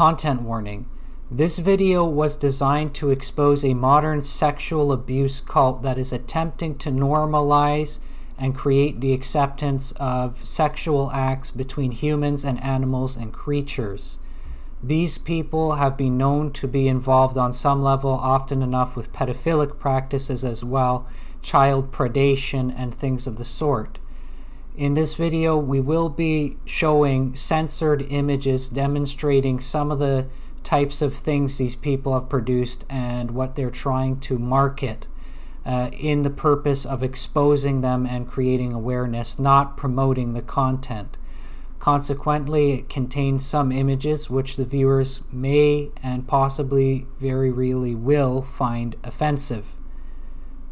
Content warning. This video was designed to expose a modern sexual abuse cult that is attempting to normalize and create the acceptance of sexual acts between humans and animals and creatures. These people have been known to be involved on some level, often enough, with pedophilic practices as well, child predation, and things of the sort. In this video, we will be showing censored images demonstrating some of the types of things these people have produced and what they're trying to market uh, in the purpose of exposing them and creating awareness, not promoting the content. Consequently, it contains some images which the viewers may and possibly very really will find offensive.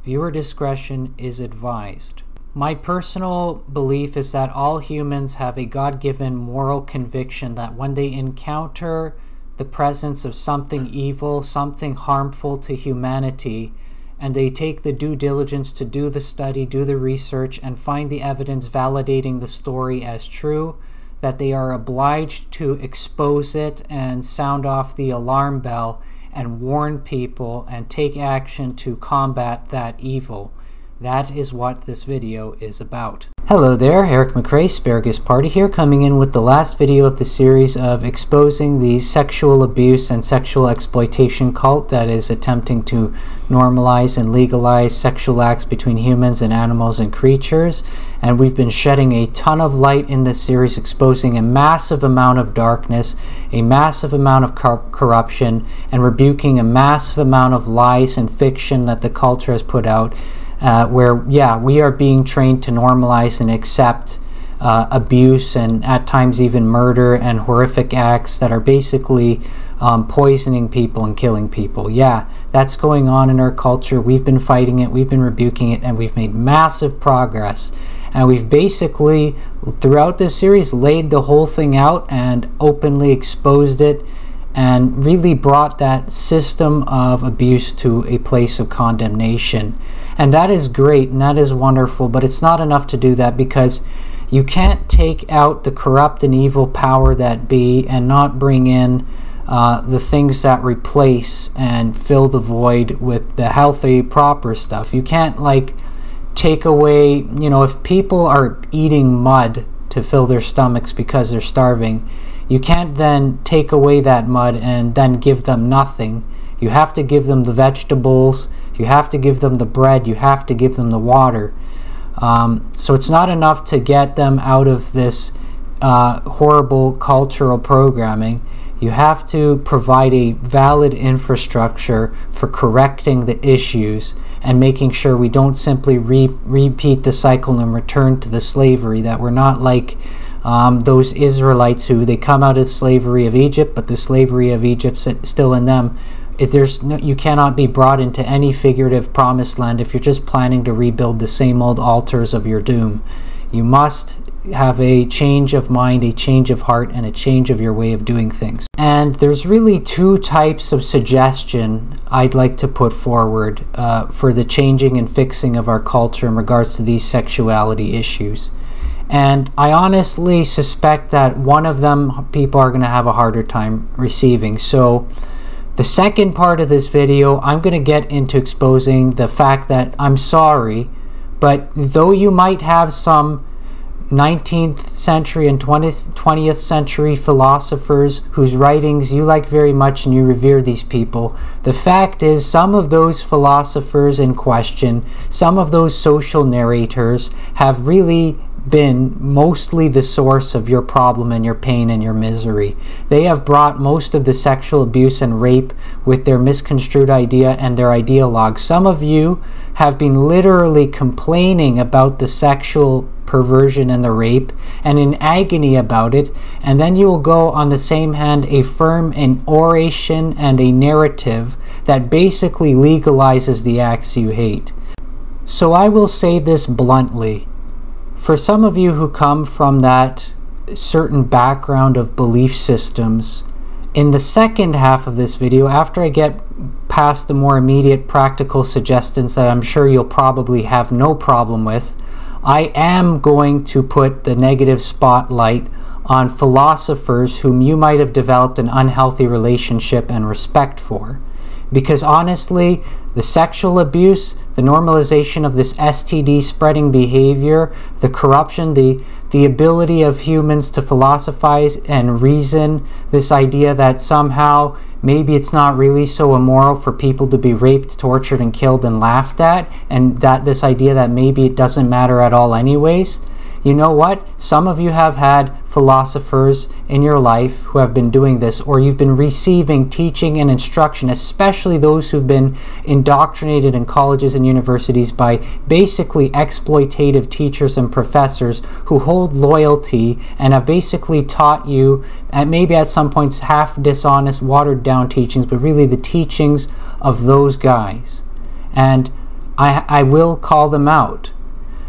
Viewer discretion is advised. My personal belief is that all humans have a God given moral conviction that when they encounter the presence of something evil, something harmful to humanity, and they take the due diligence to do the study, do the research, and find the evidence validating the story as true, that they are obliged to expose it and sound off the alarm bell and warn people and take action to combat that evil. That is what this video is about. Hello there, Eric McRae, Asparagus Party here, coming in with the last video of the series of exposing the sexual abuse and sexual exploitation cult that is attempting to normalize and legalize sexual acts between humans and animals and creatures. And we've been shedding a ton of light in this series, exposing a massive amount of darkness, a massive amount of cor corruption, and rebuking a massive amount of lies and fiction that the culture has put out uh, where, yeah, we are being trained to normalize and accept uh, abuse and at times even murder and horrific acts that are basically um, poisoning people and killing people. Yeah, that's going on in our culture. We've been fighting it, we've been rebuking it, and we've made massive progress. And we've basically, throughout this series, laid the whole thing out and openly exposed it and really brought that system of abuse to a place of condemnation. And that is great and that is wonderful, but it's not enough to do that because you can't take out the corrupt and evil power that be and not bring in uh, the things that replace and fill the void with the healthy, proper stuff. You can't, like, take away, you know, if people are eating mud to fill their stomachs because they're starving, you can't then take away that mud and then give them nothing. You have to give them the vegetables, you have to give them the bread, you have to give them the water. Um, so it's not enough to get them out of this uh, horrible cultural programming. You have to provide a valid infrastructure for correcting the issues and making sure we don't simply re repeat the cycle and return to the slavery, that we're not like um, those Israelites who they come out of slavery of Egypt, but the slavery of Egypt's still in them. If there's no, you cannot be brought into any figurative promised land if you're just planning to rebuild the same old altars of your doom. You must have a change of mind, a change of heart, and a change of your way of doing things. And there's really two types of suggestion I'd like to put forward uh, for the changing and fixing of our culture in regards to these sexuality issues. And I honestly suspect that one of them people are going to have a harder time receiving. So, the second part of this video, I'm going to get into exposing the fact that I'm sorry, but though you might have some 19th century and 20th, 20th century philosophers whose writings you like very much and you revere these people, the fact is some of those philosophers in question, some of those social narrators have really been mostly the source of your problem and your pain and your misery. They have brought most of the sexual abuse and rape with their misconstrued idea and their ideologue. Some of you have been literally complaining about the sexual perversion and the rape and in agony about it, and then you will go on the same hand affirm an oration and a narrative that basically legalizes the acts you hate. So I will say this bluntly. For some of you who come from that certain background of belief systems, in the second half of this video, after I get past the more immediate practical suggestions that I'm sure you'll probably have no problem with, I am going to put the negative spotlight on philosophers whom you might have developed an unhealthy relationship and respect for. Because honestly, the sexual abuse, the normalization of this STD spreading behavior, the corruption, the, the ability of humans to philosophize and reason, this idea that somehow maybe it's not really so immoral for people to be raped, tortured, and killed and laughed at, and that this idea that maybe it doesn't matter at all, anyways you know what? Some of you have had philosophers in your life who have been doing this, or you've been receiving teaching and instruction, especially those who've been indoctrinated in colleges and universities by basically exploitative teachers and professors who hold loyalty and have basically taught you, at maybe at some points, half dishonest, watered down teachings, but really the teachings of those guys. And I, I will call them out.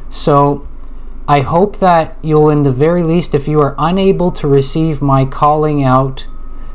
So I hope that you'll, in the very least, if you are unable to receive my calling out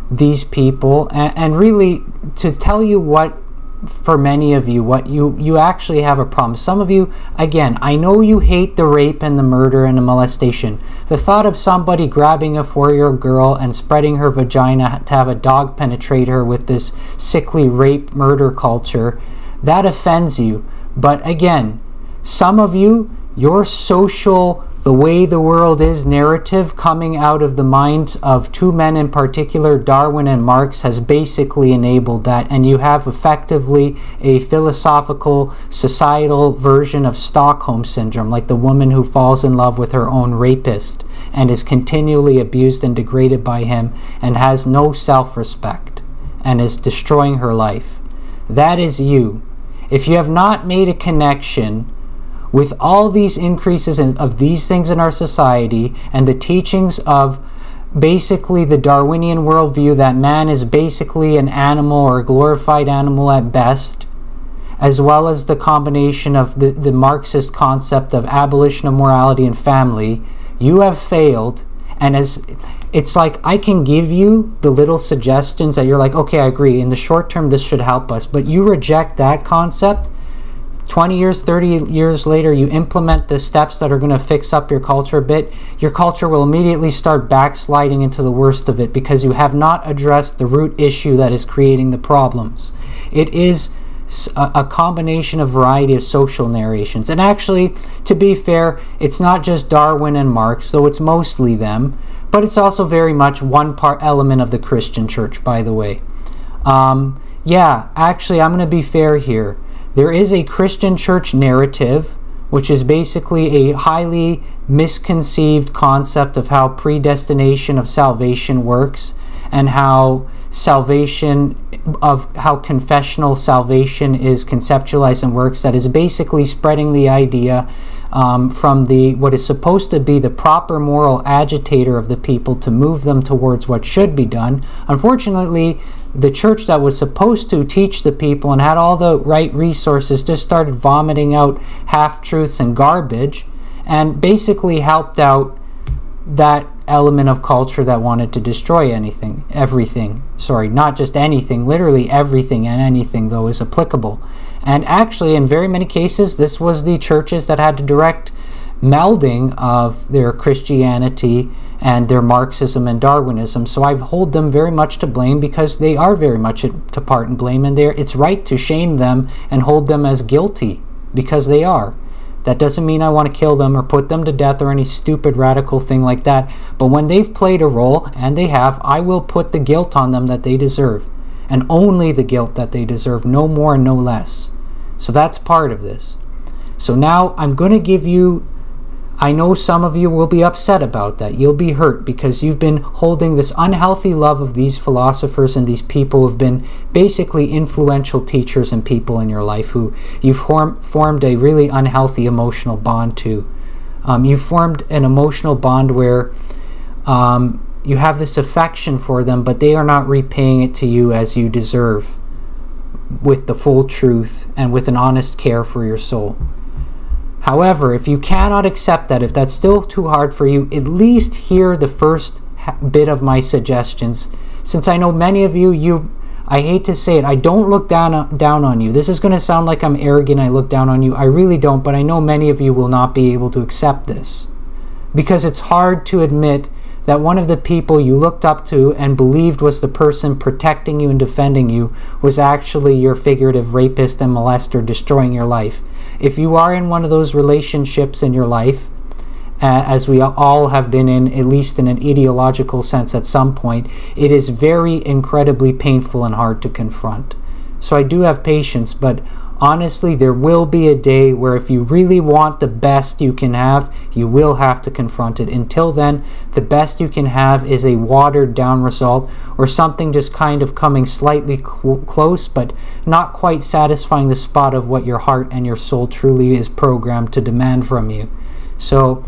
these people, and, and really to tell you what for many of you what you you actually have a problem. Some of you again i know you hate the rape and the murder and the molestation. The thought of somebody grabbing a four-year-old girl and spreading her vagina to have a dog penetrate her with this sickly rape murder culture that offends you. But again some of you your social, the way the world is narrative coming out of the minds of two men in particular, Darwin and Marx, has basically enabled that. And you have effectively a philosophical, societal version of Stockholm Syndrome, like the woman who falls in love with her own rapist and is continually abused and degraded by him and has no self respect and is destroying her life. That is you. If you have not made a connection, with all these increases in, of these things in our society and the teachings of basically the Darwinian worldview that man is basically an animal or a glorified animal at best, as well as the combination of the, the Marxist concept of abolition of morality and family, you have failed. And as it's like I can give you the little suggestions that you're like, okay, I agree. In the short term, this should help us. But you reject that concept 20 years, 30 years later, you implement the steps that are going to fix up your culture a bit, your culture will immediately start backsliding into the worst of it because you have not addressed the root issue that is creating the problems. It is a combination of variety of social narrations. And actually, to be fair, it's not just Darwin and Marx, though it's mostly them, but it's also very much one part element of the Christian church, by the way. Um, yeah, actually, I'm going to be fair here. There is a Christian church narrative, which is basically a highly misconceived concept of how predestination of salvation works and how salvation of how confessional salvation is conceptualized and works that is basically spreading the idea um, from the what is supposed to be the proper moral agitator of the people to move them towards what should be done. Unfortunately the church that was supposed to teach the people and had all the right resources just started vomiting out half truths and garbage and basically helped out that element of culture that wanted to destroy anything, everything. Sorry, not just anything, literally everything and anything, though, is applicable. And actually, in very many cases, this was the churches that had to direct melding of their Christianity and their Marxism and Darwinism. So I hold them very much to blame because they are very much to part and blame, and there it's right to shame them and hold them as guilty because they are. That doesn't mean I want to kill them or put them to death or any stupid radical thing like that. But when they've played a role, and they have, I will put the guilt on them that they deserve. And only the guilt that they deserve, no more and no less. So that's part of this. So now I'm going to give you I know some of you will be upset about that. You'll be hurt because you've been holding this unhealthy love of these philosophers and these people who've been basically influential teachers and people in your life who you've form, formed a really unhealthy emotional bond to. Um, you've formed an emotional bond where um, you have this affection for them, but they are not repaying it to you as you deserve with the full truth and with an honest care for your soul. However, if you cannot accept that, if that's still too hard for you, at least hear the first bit of my suggestions. Since I know many of you, you I hate to say it, I don't look down uh, down on you. This is going to sound like I'm arrogant. I look down on you. I really don't, but I know many of you will not be able to accept this because it's hard to admit that one of the people you looked up to and believed was the person protecting you and defending you was actually your figurative rapist and molester destroying your life. If you are in one of those relationships in your life, uh, as we all have been in, at least in an ideological sense at some point, it is very incredibly painful and hard to confront. So I do have patience, but honestly, there will be a day where if you really want the best you can have, you will have to confront it. Until then, the best you can have is a watered down result or something just kind of coming slightly cl close, but not quite satisfying the spot of what your heart and your soul truly is programmed to demand from you. So,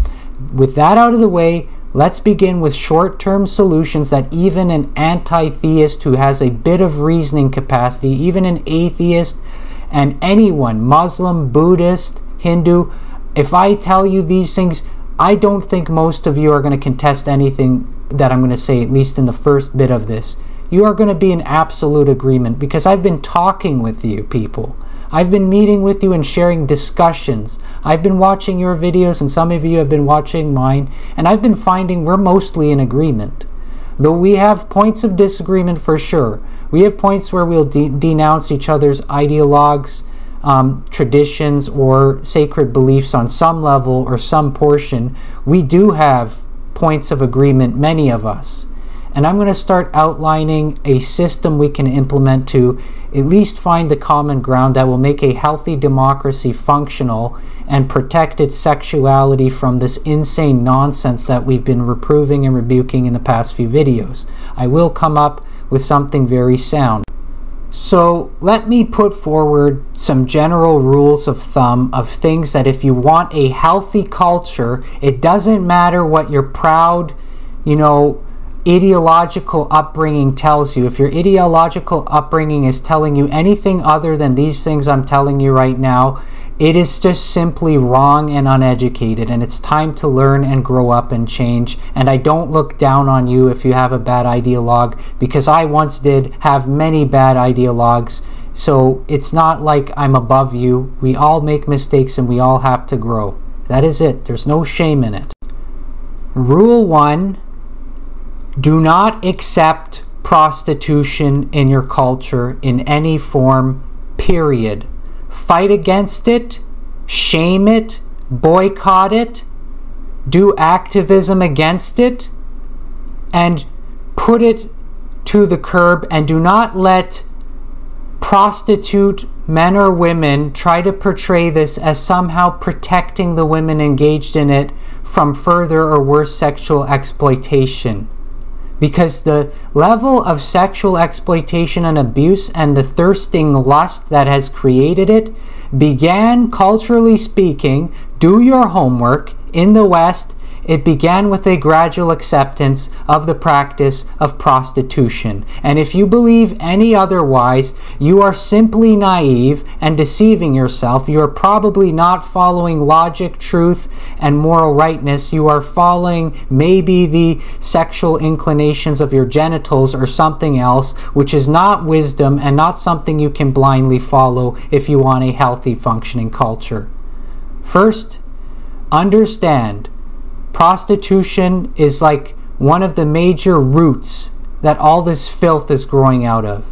with that out of the way, let's begin with short term solutions that even an anti theist who has a bit of reasoning capacity, even an atheist, and anyone, Muslim, Buddhist, Hindu, if I tell you these things, I don't think most of you are going to contest anything that I'm going to say, at least in the first bit of this. You are going to be in absolute agreement because I've been talking with you people. I've been meeting with you and sharing discussions. I've been watching your videos, and some of you have been watching mine, and I've been finding we're mostly in agreement. Though we have points of disagreement for sure. We have points where we'll de denounce each other's ideologues, um, traditions, or sacred beliefs on some level or some portion. We do have points of agreement, many of us. And I'm going to start outlining a system we can implement to at least find the common ground that will make a healthy democracy functional and protect its sexuality from this insane nonsense that we've been reproving and rebuking in the past few videos. I will come up with something very sound. So let me put forward some general rules of thumb of things that if you want a healthy culture, it doesn't matter what your proud, you know, ideological upbringing tells you, if your ideological upbringing is telling you anything other than these things I'm telling you right now, it is just simply wrong and uneducated, and it's time to learn and grow up and change. And I don't look down on you if you have a bad ideologue, because I once did have many bad ideologues. So it's not like I'm above you. We all make mistakes and we all have to grow. That is it. There's no shame in it. Rule one do not accept prostitution in your culture in any form, period. Fight against it, shame it, boycott it, do activism against it, and put it to the curb and do not let prostitute men or women try to portray this as somehow protecting the women engaged in it from further or worse sexual exploitation because the level of sexual exploitation and abuse and the thirsting lust that has created it began, culturally speaking, do your homework in the West it began with a gradual acceptance of the practice of prostitution. And if you believe any otherwise, you are simply naive and deceiving yourself. You are probably not following logic, truth, and moral rightness. You are following maybe the sexual inclinations of your genitals or something else, which is not wisdom and not something you can blindly follow if you want a healthy, functioning culture. First, understand prostitution is like one of the major roots that all this filth is growing out of.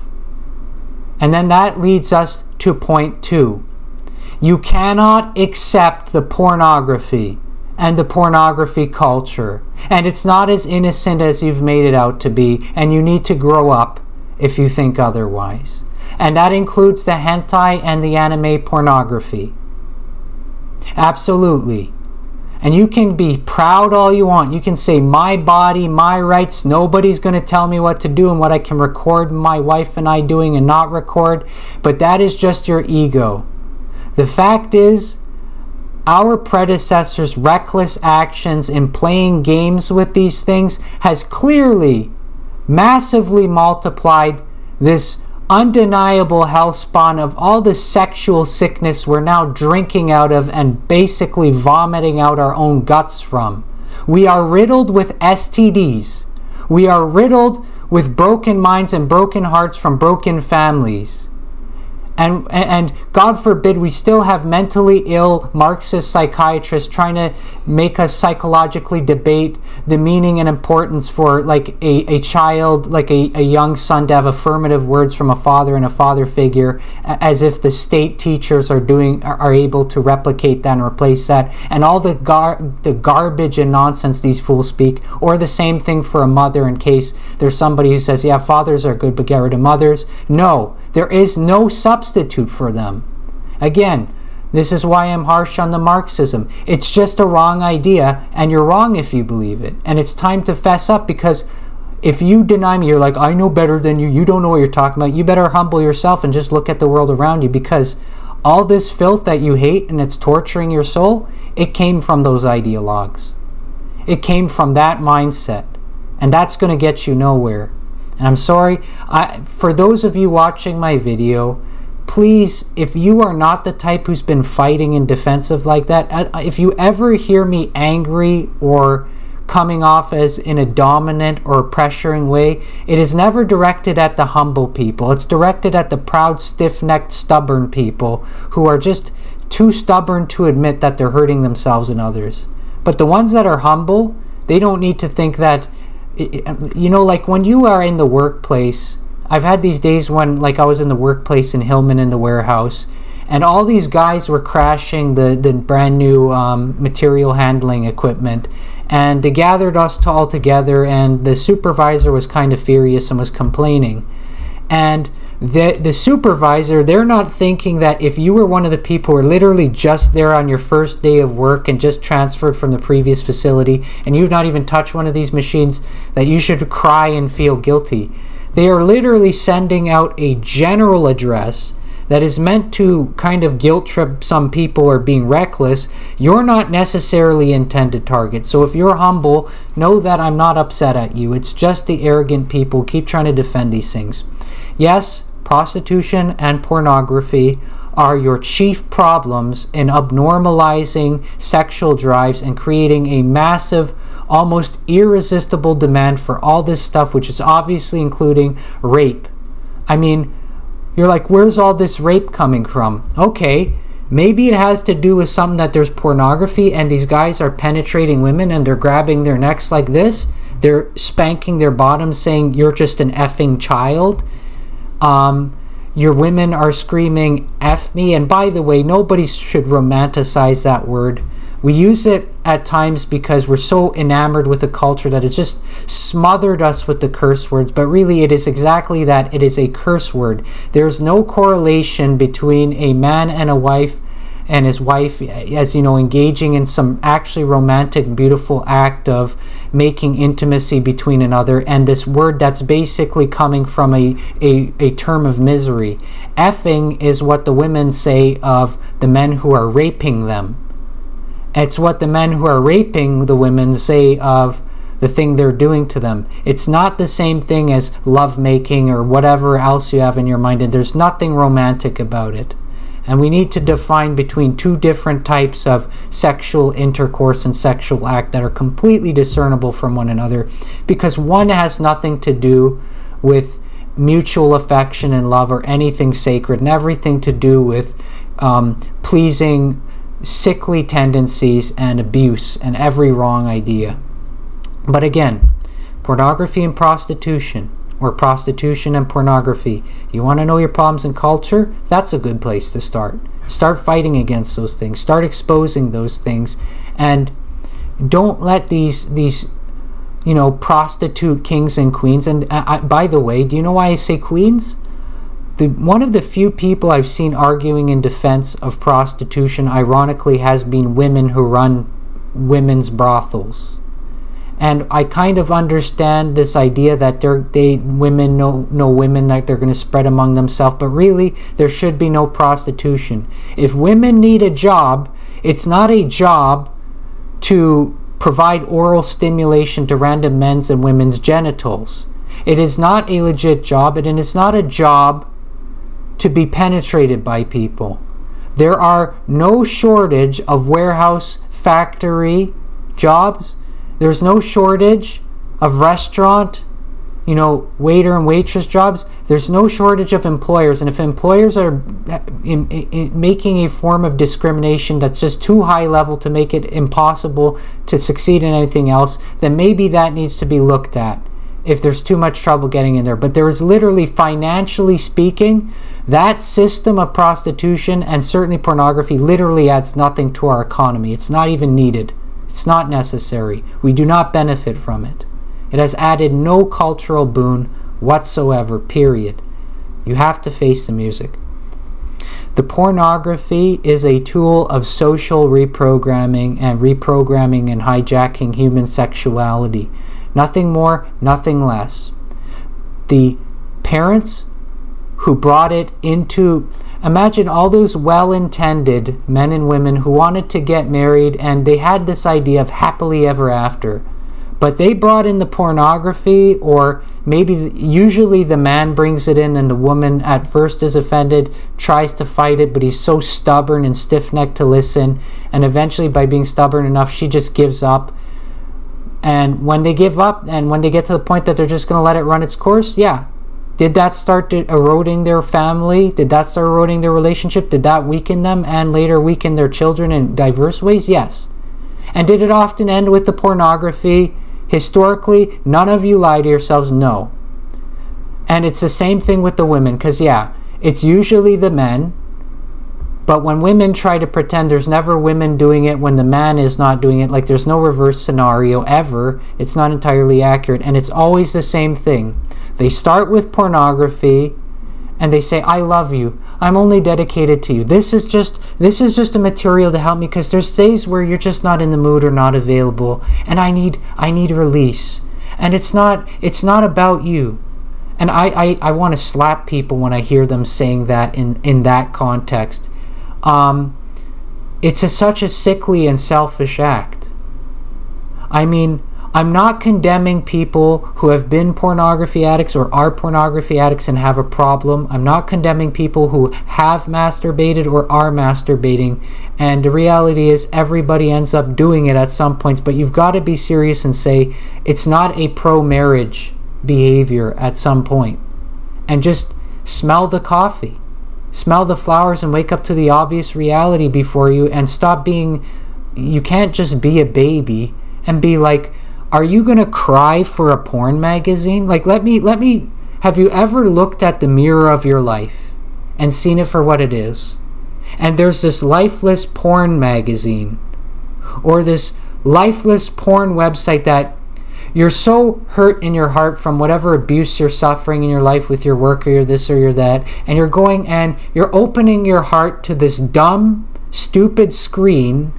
And then that leads us to point two. You cannot accept the pornography and the pornography culture. And it's not as innocent as you've made it out to be, and you need to grow up if you think otherwise. And that includes the hentai and the anime pornography. Absolutely. And you can be proud all you want. You can say, my body, my rights. Nobody's going to tell me what to do and what I can record my wife and I doing and not record. But that is just your ego. The fact is, our predecessors' reckless actions in playing games with these things has clearly, massively multiplied this undeniable hellspawn of all the sexual sickness we're now drinking out of and basically vomiting out our own guts from. We are riddled with STDs. We are riddled with broken minds and broken hearts from broken families. And and God forbid we still have mentally ill Marxist psychiatrists trying to make us psychologically debate the meaning and importance for like a, a child, like a, a young son to have affirmative words from a father and a father figure, as if the state teachers are doing are able to replicate that and replace that, and all the gar the garbage and nonsense these fools speak, or the same thing for a mother in case there's somebody who says, yeah, fathers are good, but get rid of mothers. No, there is no substitute for them. Again, this is why I'm harsh on the Marxism. It's just a wrong idea, and you're wrong if you believe it. And it's time to fess up because if you deny me, you're like, I know better than you, you don't know what you're talking about, you better humble yourself and just look at the world around you because all this filth that you hate and it's torturing your soul, it came from those ideologues. It came from that mindset. And that's going to get you nowhere. And I'm sorry, I, for those of you watching my video, please, if you are not the type who's been fighting in defensive like that, if you ever hear me angry or coming off as in a dominant or pressuring way, it is never directed at the humble people. It's directed at the proud, stiff necked, stubborn people who are just too stubborn to admit that they're hurting themselves and others. But the ones that are humble, they don't need to think that you know, like when you are in the workplace, I've had these days when, like, I was in the workplace in Hillman in the warehouse, and all these guys were crashing the, the brand new um, material handling equipment. And they gathered us all together, and the supervisor was kind of furious and was complaining. And the the supervisor they're not thinking that if you were one of the people who are literally just there on your first day of work and just transferred from the previous facility and you've not even touched one of these machines that you should cry and feel guilty they are literally sending out a general address that is meant to kind of guilt trip some people or being reckless, you're not necessarily intended target. So if you're humble, know that I'm not upset at you. It's just the arrogant people keep trying to defend these things. Yes, prostitution and pornography are your chief problems in abnormalizing sexual drives and creating a massive, almost irresistible demand for all this stuff, which is obviously including rape. I mean, you're like, where's all this rape coming from? Okay, maybe it has to do with something that there's pornography and these guys are penetrating women and they're grabbing their necks like this. They're spanking their bottoms saying, you're just an effing child um, your women are screaming F me. And by the way, nobody should romanticize that word. We use it at times because we're so enamored with the culture that it's just smothered us with the curse words. But really, it is exactly that it is a curse word. There's no correlation between a man and a wife and his wife as you know engaging in some actually romantic beautiful act of making intimacy between another and this word that's basically coming from a, a, a term of misery effing is what the women say of the men who are raping them it's what the men who are raping the women say of the thing they're doing to them. It's not the same thing as lovemaking or whatever else you have in your mind, and there's nothing romantic about it. And we need to define between two different types of sexual intercourse and sexual act that are completely discernible from one another because one has nothing to do with mutual affection and love or anything sacred and everything to do with um, pleasing sickly tendencies and abuse and every wrong idea. But again, pornography and prostitution or prostitution and pornography. You want to know your problems in culture? That's a good place to start. Start fighting against those things. Start exposing those things and don't let these these you know prostitute kings and queens and uh, I, by the way, do you know why I say queens? The, one of the few people I've seen arguing in defense of prostitution, ironically, has been women who run women's brothels and I kind of understand this idea that they're, they women know know women that they're going to spread among themselves, but really there should be no prostitution. If women need a job, it's not a job to provide oral stimulation to random men's and women's genitals. It is not a legit job, and it's not a job to be penetrated by people. There are no shortage of warehouse, factory jobs there's no shortage of restaurant you know, waiter and waitress jobs, there's no shortage of employers. And if employers are uh, in, in making a form of discrimination that's just too high level to make it impossible to succeed in anything else, then maybe that needs to be looked at if there's too much trouble getting in there. But there is literally, financially speaking, that system of prostitution and certainly pornography literally adds nothing to our economy. It's not even needed, it's not necessary. We do not benefit from it. It has added no cultural boon whatsoever, period. You have to face the music. The pornography is a tool of social reprogramming and reprogramming and hijacking human sexuality. Nothing more, nothing less. The parents who brought it into imagine all those well-intended men and women who wanted to get married and they had this idea of happily ever after. But they brought in the pornography or maybe usually the man brings it in and the woman at first is offended tries to fight it but he's so stubborn and stiff-necked to listen. And eventually by being stubborn enough she just gives up. And when they give up and when they get to the point that they're just going to let it run its course yeah did that start eroding their family did that start eroding their relationship did that weaken them and later weaken their children in diverse ways yes and did it often end with the pornography Historically, none of you lie to yourselves, no. And it's the same thing with the women, because, yeah, it's usually the men. But when women try to pretend there's never women doing it when the man is not doing it, like there's no reverse scenario ever, it's not entirely accurate. And it's always the same thing. They start with pornography, and they say i love you. I'm only dedicated to you. This is just this is just a material to help me because there's days where you're just not in the mood or not available. And i need i need release. And it's not it's not about you. And i i, I want to slap people when i hear them saying that in in that context um it's a, such a sickly and selfish act i mean I'm not condemning people who have been pornography addicts or are pornography addicts and have a problem. I'm not condemning people who have masturbated or are masturbating. And the reality is, everybody ends up doing it at some points. But you've got to be serious and say it's not a pro marriage behavior at some point. And just smell the coffee, smell the flowers, and wake up to the obvious reality before you and stop being. You can't just be a baby and be like, are you going to cry for a porn magazine? Like let me let me have you ever looked at the mirror of your life and seen it for what it is? And there's this lifeless porn magazine or this lifeless porn website that you're so hurt in your heart from whatever abuse you're suffering in your life with your work or your this or your that, and you're going and you're opening your heart to this dumb, stupid screen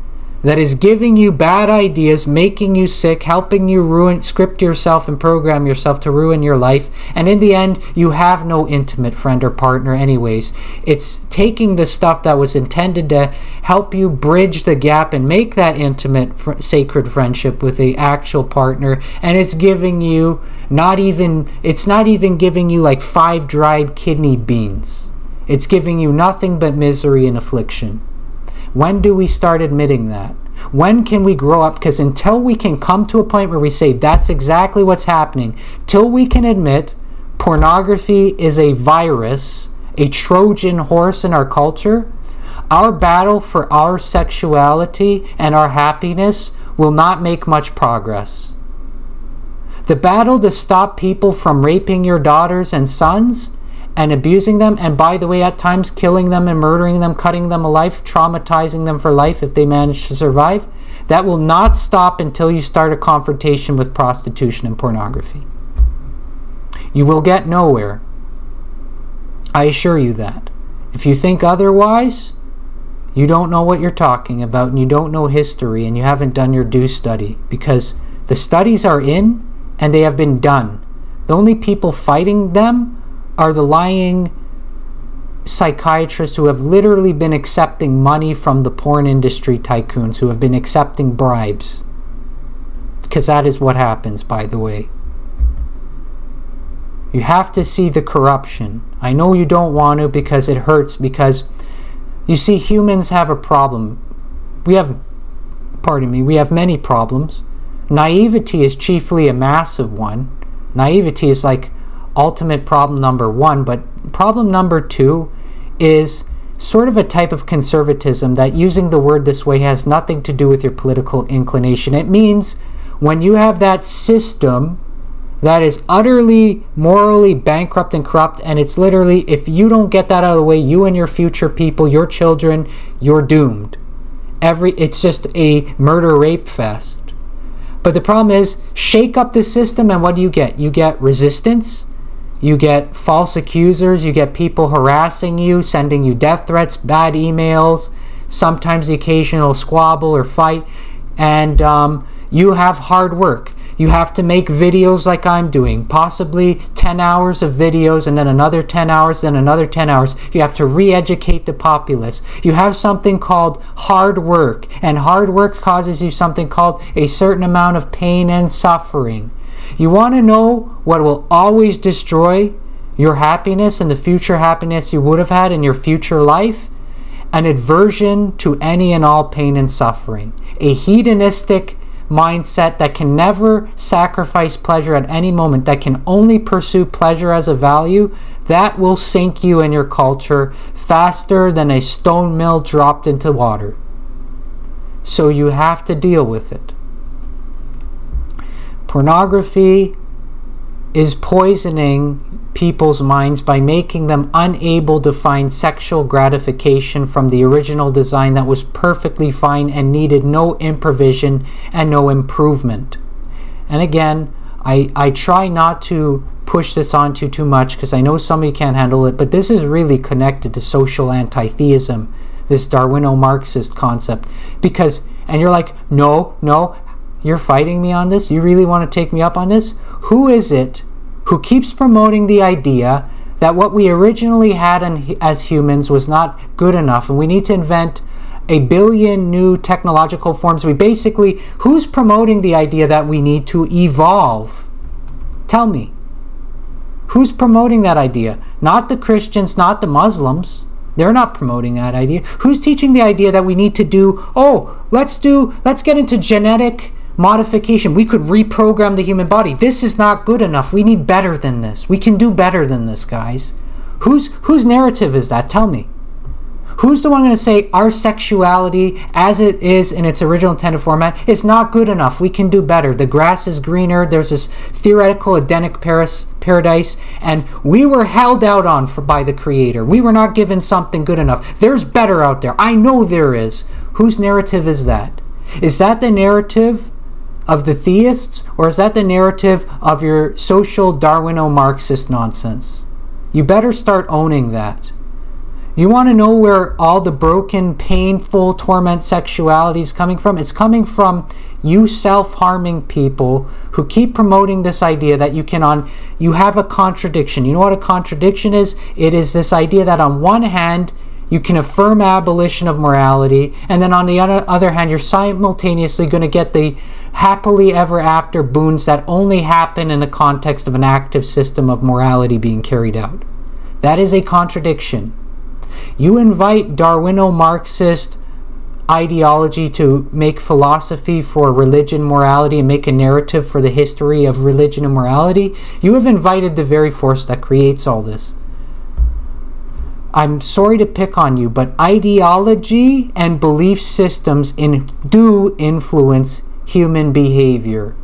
that is giving you bad ideas, making you sick, helping you ruin, script yourself and program yourself to ruin your life. And in the end, you have no intimate friend or partner, anyways. It's taking the stuff that was intended to help you bridge the gap and make that intimate, fr sacred friendship with the actual partner. And it's giving you not even, it's not even giving you like five dried kidney beans. It's giving you nothing but misery and affliction. When do we start admitting that? When can we grow up? Because until we can come to a point where we say that's exactly what's happening, till we can admit pornography is a virus, a Trojan horse in our culture, our battle for our sexuality and our happiness will not make much progress. The battle to stop people from raping your daughters and sons and abusing them, and by the way, at times killing them and murdering them, cutting them alive, traumatizing them for life if they manage to survive, that will not stop until you start a confrontation with prostitution and pornography. You will get nowhere. I assure you that. If you think otherwise, you don't know what you're talking about and you don't know history and you haven't done your due study because the studies are in and they have been done. The only people fighting them are the lying psychiatrists who have literally been accepting money from the porn industry tycoons, who have been accepting bribes. Because that is what happens, by the way. You have to see the corruption. I know you don't want to because it hurts, because you see, humans have a problem. We have, pardon me, we have many problems. Naivety is chiefly a massive one. naivety is like ultimate problem number one. But problem number two is sort of a type of conservatism that using the word this way has nothing to do with your political inclination. It means when you have that system that is utterly morally bankrupt and corrupt, and it's literally, if you don't get that out of the way, you and your future people, your children, you're doomed. Every it's just a murder rape fest. But the problem is, shake up the system, and what do you get? You get resistance, you get false accusers, you get people harassing you, sending you death threats, bad emails, sometimes the occasional squabble or fight, and um, you have hard work. You have to make videos like I'm doing, possibly 10 hours of videos and then another 10 hours, then another 10 hours. You have to re educate the populace. You have something called hard work, and hard work causes you something called a certain amount of pain and suffering. You want to know what will always destroy your happiness and the future happiness you would have had in your future life? An aversion to any and all pain and suffering. A hedonistic mindset that can never sacrifice pleasure at any moment, that can only pursue pleasure as a value, that will sink you in your culture faster than a stone mill dropped into water. So you have to deal with it. Pornography is poisoning people's minds by making them unable to find sexual gratification from the original design that was perfectly fine and needed no improvisation and no improvement. And again, I, I try not to push this onto too much because I know some of you can't handle it, but this is really connected to social anti theism, this Darwino Marxist concept. Because, and you're like, no, no, you're fighting me on this? You really want to take me up on this? Who is it who keeps promoting the idea that what we originally had in, as humans was not good enough and we need to invent a billion new technological forms. We basically, who's promoting the idea that we need to evolve? Tell me. Who's promoting that idea? Not the Christians, not the Muslims. They're not promoting that idea. Who's teaching the idea that we need to do, oh, let's do, let's get into genetic modification. We could reprogram the human body. This is not good enough. We need better than this. We can do better than this, guys. Whose whose narrative is that? Tell me. Who's the one going to say our sexuality, as it is in its original intended format, is not good enough? We can do better. The grass is greener. There's this theoretical Edenic Paris, paradise, and we were held out on for, by the Creator. We were not given something good enough. There's better out there. I know there is. Whose narrative is that? Is that the narrative of the theists, or is that the narrative of your social Darwino Marxist nonsense? You better start owning that. You want to know where all the broken, painful, torment sexuality is coming from? It's coming from you self-harming people who keep promoting this idea that you can on you have a contradiction. You know what a contradiction is? It is this idea that on one hand you can affirm abolition of morality, and then on the other hand, you're simultaneously going to get the happily ever after boons that only happen in the context of an active system of morality being carried out. That is a contradiction. You invite Darwino Marxist ideology to make philosophy for religion, morality, and make a narrative for the history of religion and morality. You have invited the very force that creates all this. I'm sorry to pick on you, but ideology and belief systems in, do influence human behavior.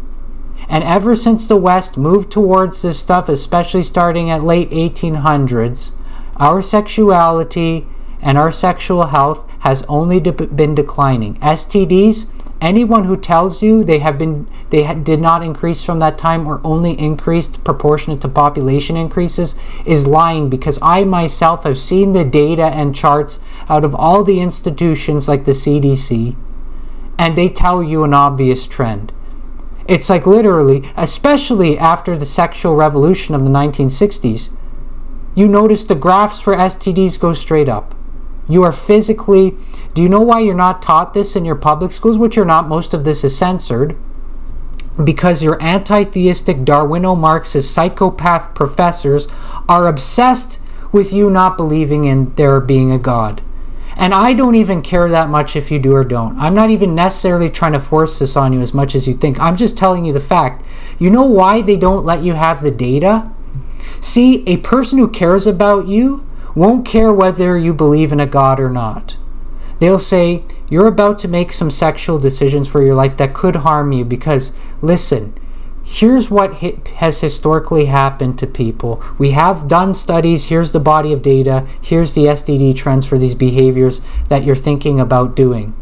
And ever since the West moved towards this stuff, especially starting at late 1800s, our sexuality and our sexual health has only de been declining. STDs anyone who tells you they have been they did not increase from that time or only increased proportionate to population increases is lying because I myself have seen the data and charts out of all the institutions like the CDC and they tell you an obvious trend. It's like literally, especially after the sexual revolution of the 1960s, you notice the graphs for STDs go straight up. You are physically. Do you know why you're not taught this in your public schools? Which you're not, most of this is censored. Because your anti theistic Darwino Marxist psychopath professors are obsessed with you not believing in there being a God. And I don't even care that much if you do or don't. I'm not even necessarily trying to force this on you as much as you think. I'm just telling you the fact. You know why they don't let you have the data? See, a person who cares about you won't care whether you believe in a God or not. They'll say, You're about to make some sexual decisions for your life that could harm you because, listen, here's what has historically happened to people. We have done studies, here's the body of data, here's the STD trends for these behaviors that you're thinking about doing.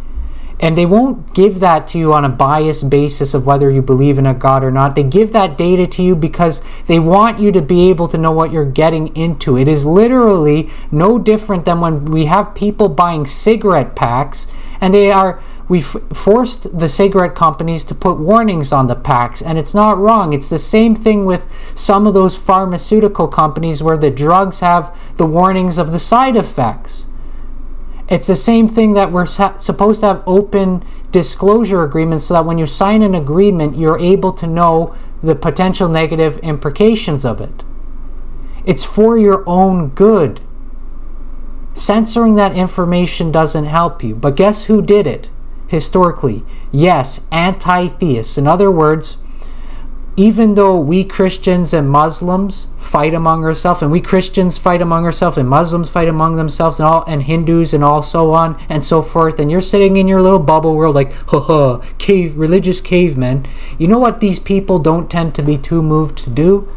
And they won't give that to you on a biased basis of whether you believe in a God or not. They give that data to you because they want you to be able to know what you're getting into. It is literally no different than when we have people buying cigarette packs and they are we forced the cigarette companies to put warnings on the packs and it's not wrong it's the same thing with some of those pharmaceutical companies where the drugs have the warnings of the side effects it's the same thing that we're supposed to have open disclosure agreements so that when you sign an agreement, you're able to know the potential negative implications of it. It's for your own good. Censoring that information doesn't help you. But guess who did it historically? Yes, anti theists. In other words, even though we Christians and Muslims fight among ourselves, and we Christians fight among ourselves, and Muslims fight among themselves, and all, and Hindus, and all so on and so forth, and you're sitting in your little bubble world like, haha, cave, religious cavemen. You know what these people don't tend to be too moved to do?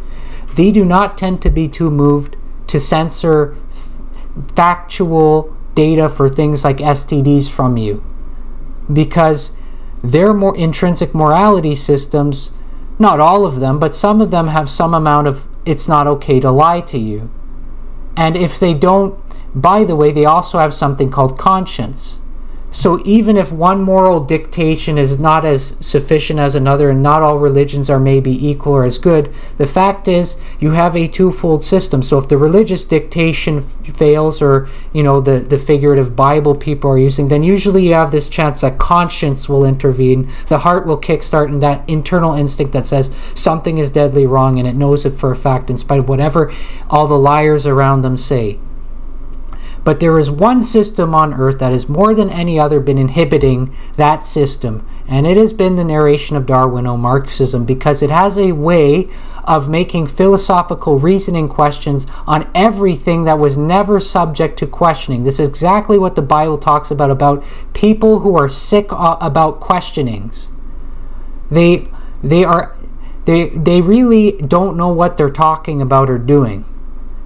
They do not tend to be too moved to censor factual data for things like STDs from you, because their more intrinsic morality systems not all of them, but some of them have some amount of it's not okay to lie to you. And if they don't, by the way, they also have something called conscience. So even if one moral dictation is not as sufficient as another, and not all religions are maybe equal or as good, the fact is you have a twofold system. So if the religious dictation fails, or you know the the figurative Bible people are using, then usually you have this chance that conscience will intervene, the heart will kickstart, and that internal instinct that says something is deadly wrong, and it knows it for a fact, in spite of whatever all the liars around them say. But there is one system on earth that has more than any other been inhibiting that system, and it has been the narration of Darwino Marxism because it has a way of making philosophical reasoning questions on everything that was never subject to questioning. This is exactly what the Bible talks about about people who are sick uh, about questionings. They they are they they really don't know what they're talking about or doing.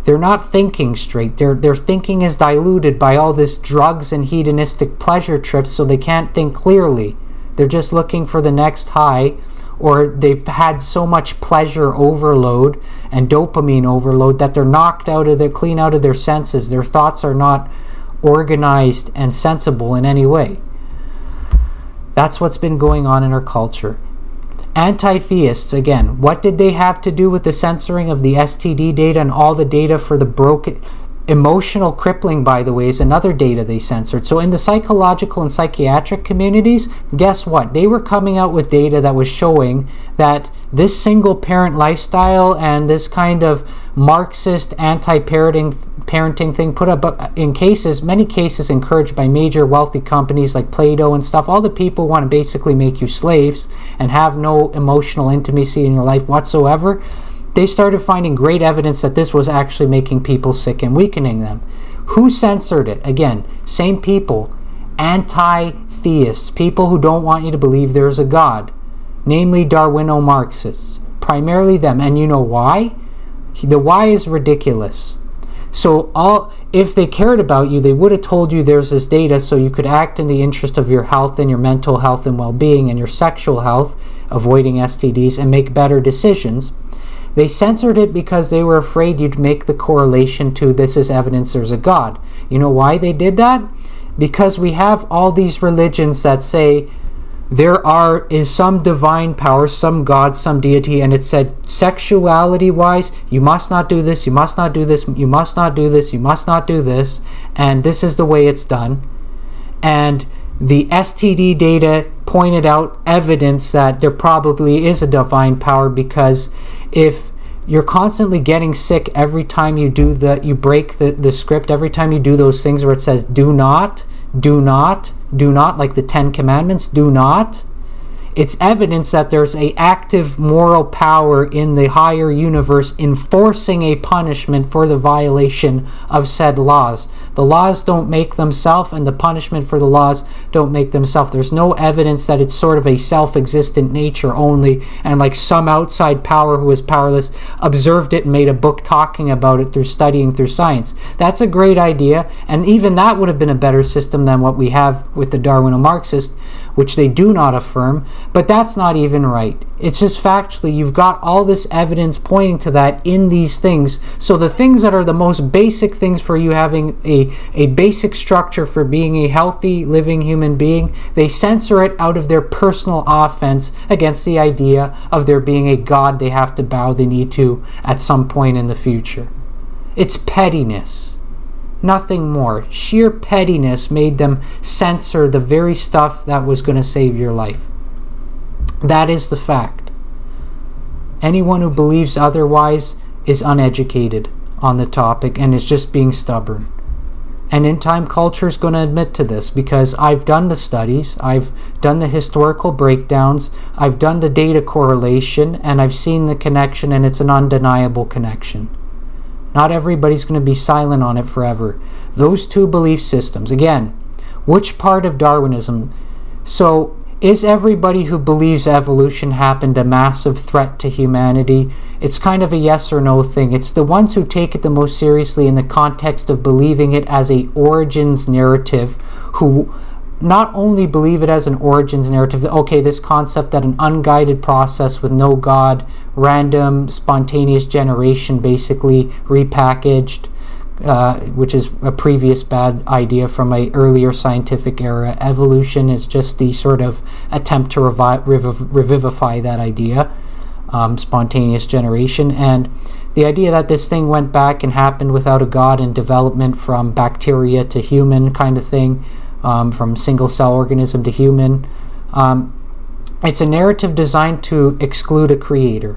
They're not thinking straight. Their, their thinking is diluted by all this drugs and hedonistic pleasure trips, so they can't think clearly. They're just looking for the next high, or they've had so much pleasure overload and dopamine overload that they're knocked out of their clean out of their senses. Their thoughts are not organized and sensible in any way. That's what's been going on in our culture. Anti theists, again, what did they have to do with the censoring of the STD data and all the data for the broken? Emotional crippling, by the way, is another data they censored. So, in the psychological and psychiatric communities, guess what? They were coming out with data that was showing that this single parent lifestyle and this kind of Marxist anti parenting parenting thing put up uh, in cases, many cases encouraged by major wealthy companies like Play-Doh and stuff. All the people want to basically make you slaves and have no emotional intimacy in your life whatsoever. They started finding great evidence that this was actually making people sick and weakening them. Who censored it? Again, same people, anti theists, people who don't want you to believe there's a God, namely Darwino Marxists. Primarily them. And you know why? The why is ridiculous. So all if they cared about you, they would have told you there's this data so you could act in the interest of your health and your mental health and well-being and your sexual health, avoiding STDs and make better decisions. They censored it because they were afraid you'd make the correlation to this is evidence there's a God. You know why they did that? Because we have all these religions that say there are is some divine power, some God, some deity, and it said sexuality wise, you must not do this, you must not do this, you must not do this, you must not do this, and this is the way it's done. And the STD data pointed out evidence that there probably is a divine power because if you're constantly getting sick every time you do the you break the, the script every time you do those things where it says do not do not do not like the 10 commandments do not it's evidence that there's a active moral power in the higher universe enforcing a punishment for the violation of said laws. The laws don't make themselves and the punishment for the laws don't make themselves. There's no evidence that it's sort of a self-existent nature only and like some outside power who is powerless observed it and made a book talking about it through studying through science. That's a great idea and even that would have been a better system than what we have with the Darwino-Marxist which they do not affirm, but that's not even right. It's just factually, you've got all this evidence pointing to that in these things. So the things that are the most basic things for you having a, a basic structure for being a healthy, living human being, they censor it out of their personal offense against the idea of there being a God they have to bow the knee to at some point in the future. It's pettiness. Nothing more. Sheer pettiness made them censor the very stuff that was going to save your life. That is the fact. Anyone who believes otherwise is uneducated on the topic and is just being stubborn. And in time culture is going to admit to this because I've done the studies, I've done the historical breakdowns, I've done the data correlation, and I've seen the connection, and it's an undeniable connection. Not everybody's going to be silent on it forever. Those two belief systems, again, which part of Darwinism? So, is everybody who believes evolution happened a massive threat to humanity? It's kind of a yes or no thing. It's the ones who take it the most seriously in the context of believing it as a origins narrative who not only believe it as an origins narrative okay this concept that an unguided process with no god random spontaneous generation basically repackaged uh, which is a previous bad idea from a earlier scientific era evolution is just the sort of attempt to revi- reviv- revivify that idea um, spontaneous generation and the idea that this thing went back and happened without a god in development from bacteria to human kind of thing um, from single cell organism to human. Um, it's a narrative designed to exclude a creator.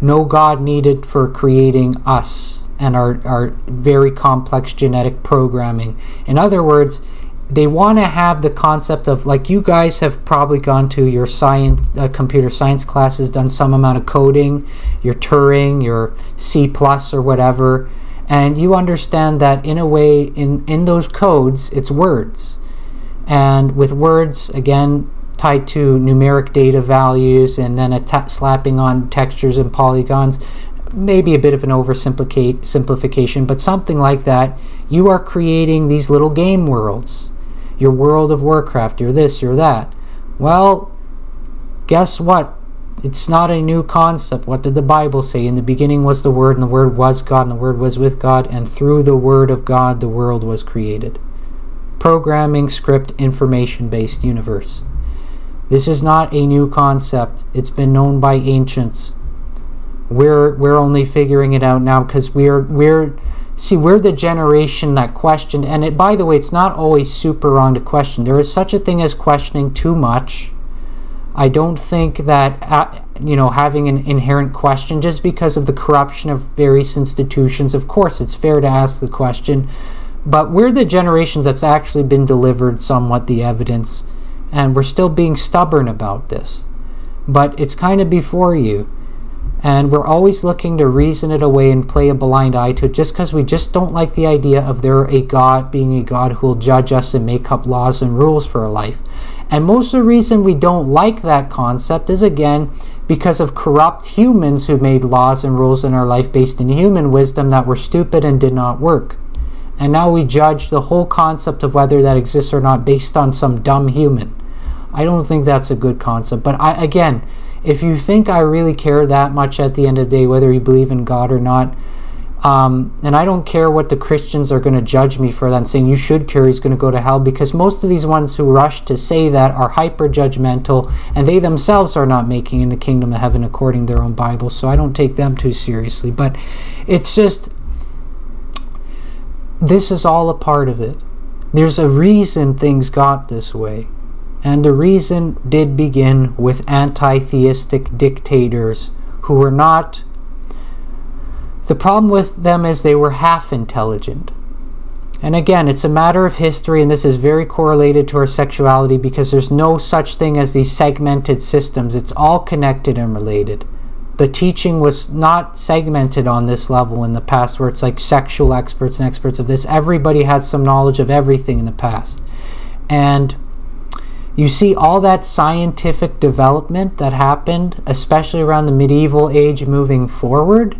No God needed for creating us and our, our very complex genetic programming. In other words, they want to have the concept of like you guys have probably gone to your science uh, computer science classes done some amount of coding your turing your c plus or whatever and you understand that in a way in in those codes it's words and with words again tied to numeric data values and then slapping on textures and polygons maybe a bit of an oversimplification but something like that you are creating these little game worlds your world of warcraft you're this you're that well guess what it's not a new concept. What did the Bible say? In the beginning was the Word, and the Word was God, and the Word was with God, and through the Word of God the world was created. Programming, script, information based universe. This is not a new concept. It's been known by ancients. We're we're only figuring it out now because we're we're see we're the generation that questioned and it by the way it's not always super wrong to question. There is such a thing as questioning too much I don't think that uh, you know having an inherent question just because of the corruption of various institutions. Of course, it's fair to ask the question, but we're the generation that's actually been delivered somewhat the evidence, and we're still being stubborn about this. But it's kind of before you. And we're always looking to reason it away and play a blind eye to it just because we just don't like the idea of there a God being a God who will judge us and make up laws and rules for our life. And most of the reason we don't like that concept is again because of corrupt humans who made laws and rules in our life based in human wisdom that were stupid and did not work. And now we judge the whole concept of whether that exists or not based on some dumb human. I don't think that's a good concept. But I, again, if you think I really care that much at the end of the day, whether you believe in God or not, um, and I don't care what the Christians are going to judge me for that, saying you should care, he's going to go to hell, because most of these ones who rush to say that are hyper judgmental, and they themselves are not making in the kingdom of heaven according to their own Bible, so I don't take them too seriously. But it's just, this is all a part of it. There's a reason things got this way. And the reason did begin with anti theistic dictators who were not The problem with them is they were half intelligent. And again, it's a matter of history, and this is very correlated to our sexuality because there's no such thing as these segmented systems. It's all connected and related. The teaching was not segmented on this level in the past, where it's like sexual experts and experts of this. Everybody had some knowledge of everything in the past. And you see all that scientific development that happened, especially around the medieval age moving forward,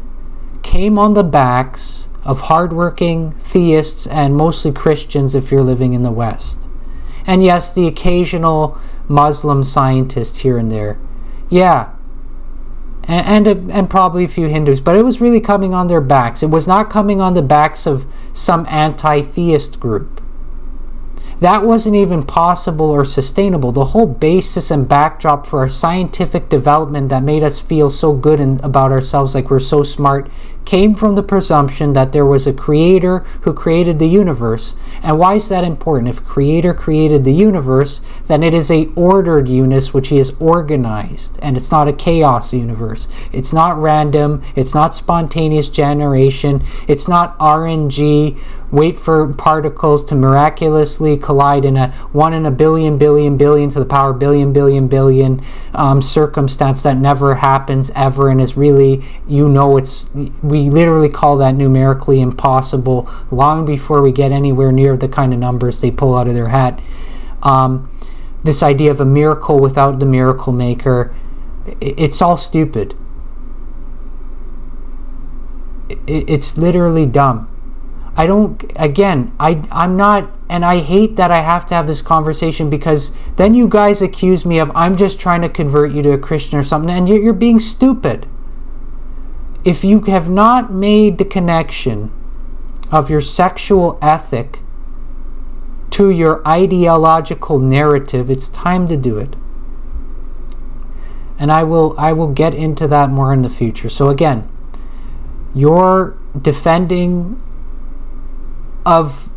came on the backs of hardworking theists and mostly Christians if you're living in the West. And yes, the occasional Muslim scientist here and there. Yeah. And, and, and probably a few Hindus, but it was really coming on their backs. It was not coming on the backs of some anti theist group. That wasn't even possible or sustainable. The whole basis and backdrop for our scientific development that made us feel so good in, about ourselves, like we're so smart, came from the presumption that there was a creator who created the universe. And why is that important? If creator created the universe, then it is a ordered universe which he has organized, and it's not a chaos universe. It's not random, it's not spontaneous generation, it's not RNG wait for particles to miraculously collide in a one in a billion billion billion to the power billion billion billion um, circumstance that never happens ever and is really you know it's we literally call that numerically impossible long before we get anywhere near the kind of numbers they pull out of their hat. Um, this idea of a miracle without the miracle maker it's all stupid. It's literally dumb I don't, again, I, I'm not, and I hate that I have to have this conversation because then you guys accuse me of I'm just trying to convert you to a Christian or something, and you're, you're being stupid. If you have not made the connection of your sexual ethic to your ideological narrative, it's time to do it. And I will I will get into that more in the future. So again, you're defending of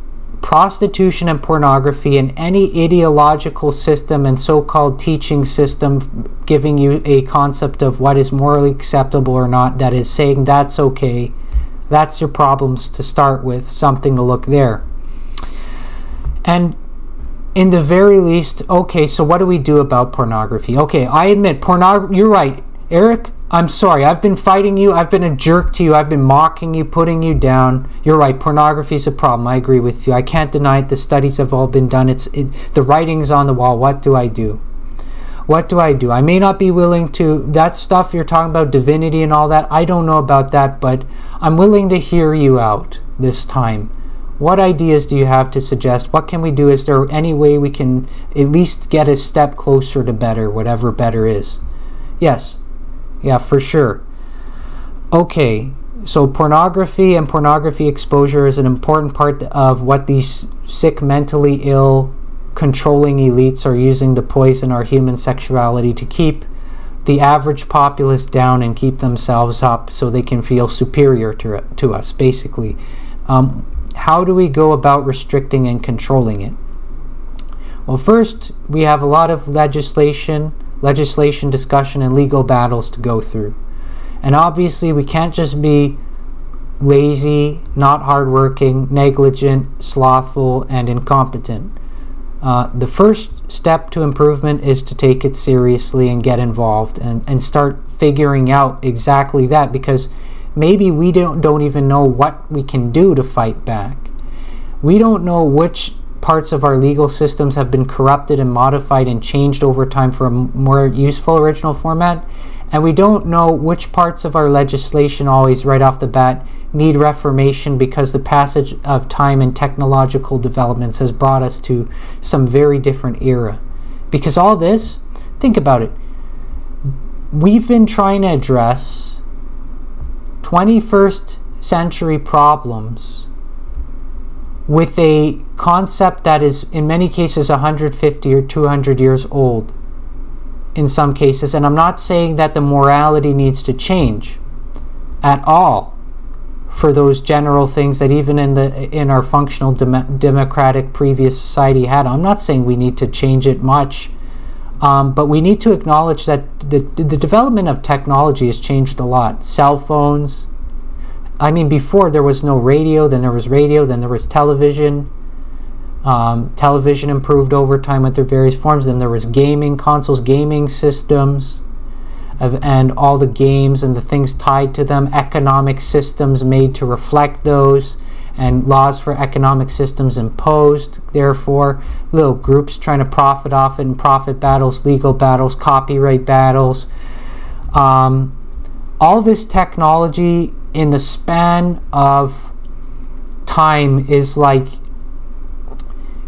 prostitution and pornography and any ideological system and so-called teaching system giving you a concept of what is morally acceptable or not that is saying that's okay that's your problems to start with something to look there. And in the very least okay so what do we do about pornography? Okay i admit pornography you're right eric I'm sorry, I've been fighting you, I've been a jerk to you, I've been mocking you, putting you down. You're right, pornography is a problem. I agree with you. I can't deny it. The studies have all been done. It's it, the writing's on the wall. What do I do? What do I do? I may not be willing to that stuff you're talking about divinity and all that. I don't know about that, but I'm willing to hear you out this time. What ideas do you have to suggest? What can we do? Is there any way we can at least get a step closer to better, whatever better is? Yes. Yeah, for sure. Okay, so pornography and pornography exposure is an important part of what these sick, mentally ill, controlling elites are using to poison our human sexuality to keep the average populace down and keep themselves up so they can feel superior to, to us, basically. Um, how do we go about restricting and controlling it? Well, first, we have a lot of legislation legislation discussion, and legal battles to go through. And obviously, we can't just be lazy, not hardworking, negligent, slothful, and incompetent. Uh, the first step to improvement is to take it seriously and get involved and, and start figuring out exactly that because maybe we don't, don't even know what we can do to fight back. We don't know which parts of our legal systems have been corrupted and modified and changed over time for a more useful original format. And we don't know which parts of our legislation always, right off the bat, need reformation because the passage of time and technological developments has brought us to some very different era. Because all this, think about it, we've been trying to address 21st century problems with a concept that is in many cases 150 or 200 years old in some cases. And i'm not saying that the morality needs to change at all for those general things that even in the in our functional dem democratic previous society had. I'm not saying we need to change it much um, but we need to acknowledge that the, the development of technology has changed a lot. Cell phones I mean, before there was no radio, then there was radio, then there was television. Um, television improved over time with their various forms. Then there was gaming consoles, gaming systems, and all the games and the things tied to them. Economic systems made to reflect those, and laws for economic systems imposed. Therefore, little groups trying to profit off it and profit battles, legal battles, copyright battles. Um, all this technology in the span of time is like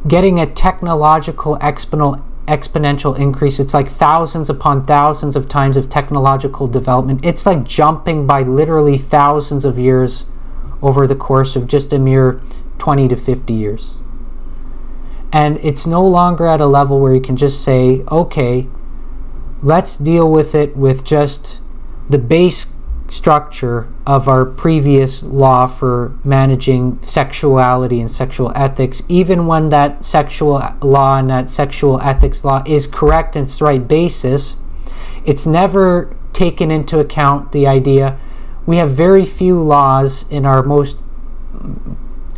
getting a technological exponential exponential increase. It's like thousands upon thousands of times of technological development. It's like jumping by literally thousands of years over the course of just a mere 20 to 50 years. And it's no longer at a level where you can just say, okay, let's deal with it with just the base structure of our previous law for managing sexuality and sexual ethics, even when that sexual law and that sexual ethics law is correct and it's the right basis, it's never taken into account the idea. We have very few laws in our most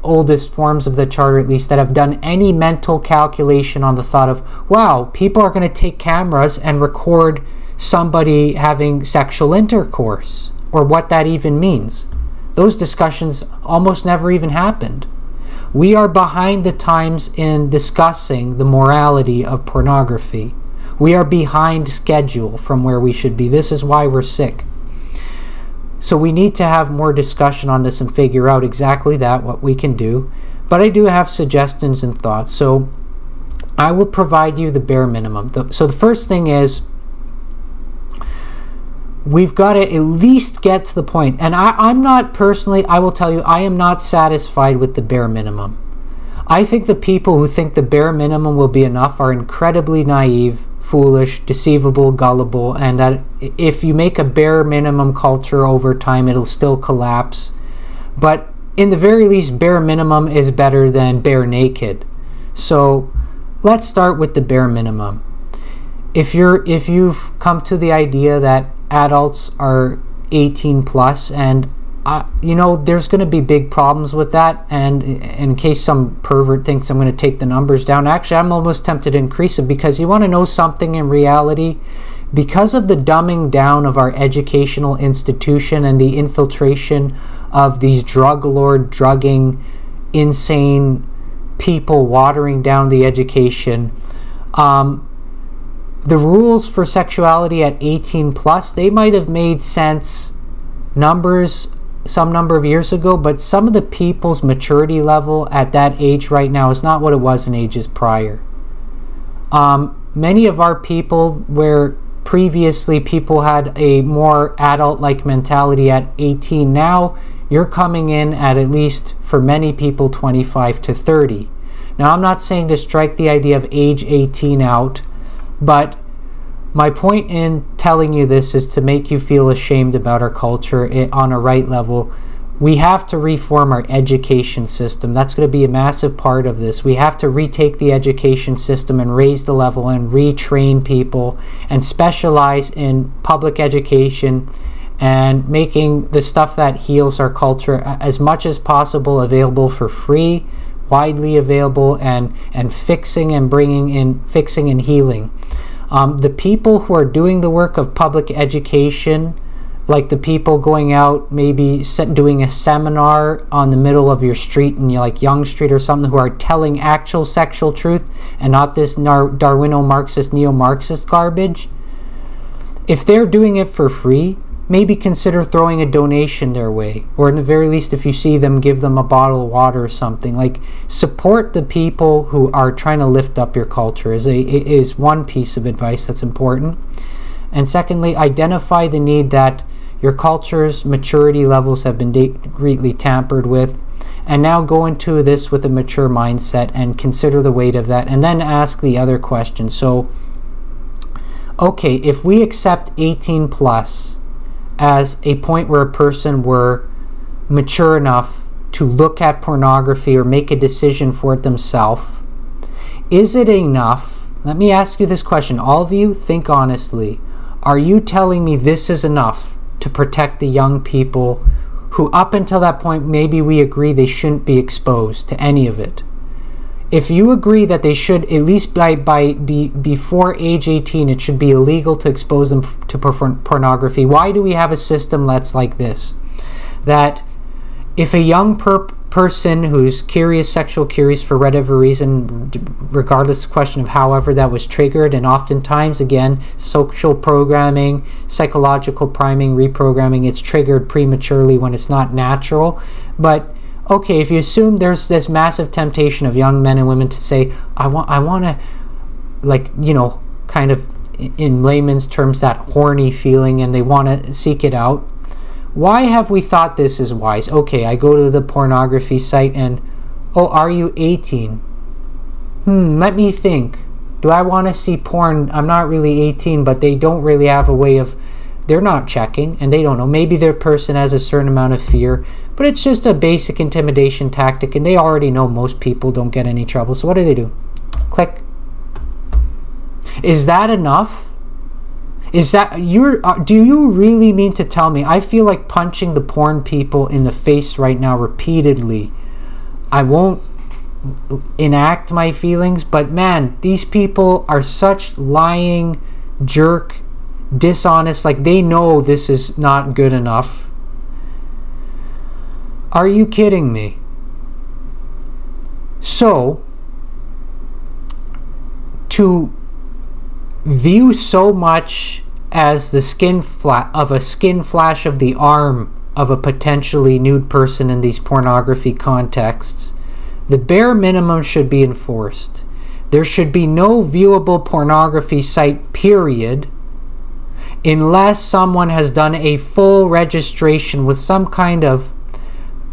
oldest forms of the charter at least that have done any mental calculation on the thought of wow people are going to take cameras and record somebody having sexual intercourse or what that even means. Those discussions almost never even happened. We are behind the times in discussing the morality of pornography. We are behind schedule from where we should be. This is why we're sick. So we need to have more discussion on this and figure out exactly that, what we can do. But I do have suggestions and thoughts. So I will provide you the bare minimum. So the first thing is we've got to at least get to the point. And I, am not personally, I will tell you, I am not satisfied with the bare minimum. I think the people who think the bare minimum will be enough are incredibly naive, foolish, deceivable, gullible, and that if you make a bare minimum culture over time, it'll still collapse. But in the very least, bare minimum is better than bare naked. So let's start with the bare minimum. If you're if you've come to the idea that adults are 18 plus and uh, you know there's going to be big problems with that. And in case some pervert thinks i'm going to take the numbers down actually i'm almost tempted to increase it because you want to know something in reality. Because of the dumbing down of our educational institution and the infiltration of these drug lord drugging insane people watering down the education um, the rules for sexuality at 18 plus they might have made sense numbers some number of years ago but some of the people's maturity level at that age right now is not what it was in ages prior. Um, many of our people where previously people had a more adult like mentality at 18 now you're coming in at at least for many people 25 to 30 now i'm not saying to strike the idea of age 18 out but my point in telling you this is to make you feel ashamed about our culture eh, on a right level. We have to reform our education system. That's going to be a massive part of this. We have to retake the education system and raise the level and retrain people and specialize in public education and making the stuff that heals our culture as much as possible available for free widely available and and fixing and bringing in fixing and healing um, the people who are doing the work of public education, like the people going out, maybe doing a seminar on the middle of your street in like Yonge Street or something, who are telling actual sexual truth and not this Darwino-Marxist, neo-Marxist garbage. If they're doing it for free, maybe consider throwing a donation their way or in the very least if you see them give them a bottle of water or something. Like support the people who are trying to lift up your culture is a is one piece of advice that's important. And secondly identify the need that your culture's maturity levels have been greatly tampered with. And now go into this with a mature mindset and consider the weight of that and then ask the other question so okay if we accept 18 plus as a point where a person were mature enough to look at pornography or make a decision for it themselves, is it enough? Let me ask you this question. All of you, think honestly. Are you telling me this is enough to protect the young people who up until that point maybe we agree they shouldn't be exposed to any of it if you agree that they should at least by by be, before age 18 it should be illegal to expose them to pornography why do we have a system that's like this? That if a young per- person who's curious sexual curious for whatever reason regardless question of however that was triggered and oftentimes again social programming psychological priming reprogramming it's triggered prematurely when it's not natural but okay, if you assume there's this massive temptation of young men and women to say, I want, I want to, like, you know, kind of in layman's terms, that horny feeling, and they want to seek it out. Why have we thought this is wise? Okay, I go to the pornography site and, oh, are you 18? Hmm, let me think. Do I want to see porn? I'm not really 18, but they don't really have a way of they're not checking and they don't know. Maybe their person has a certain amount of fear, but it's just a basic intimidation tactic and they already know most people don't get any trouble. So what do they do? Click. Is that enough? Is that you're uh, do you really mean to tell me I feel like punching the porn people in the face right now repeatedly. I won't enact my feelings, but man, these people are such lying jerk dishonest, like they know this is not good enough. Are you kidding me? So, to view so much as the skin flat of a skin flash of the arm of a potentially nude person in these pornography contexts, the bare minimum should be enforced. There should be no viewable pornography site, period, unless someone has done a full registration with some kind of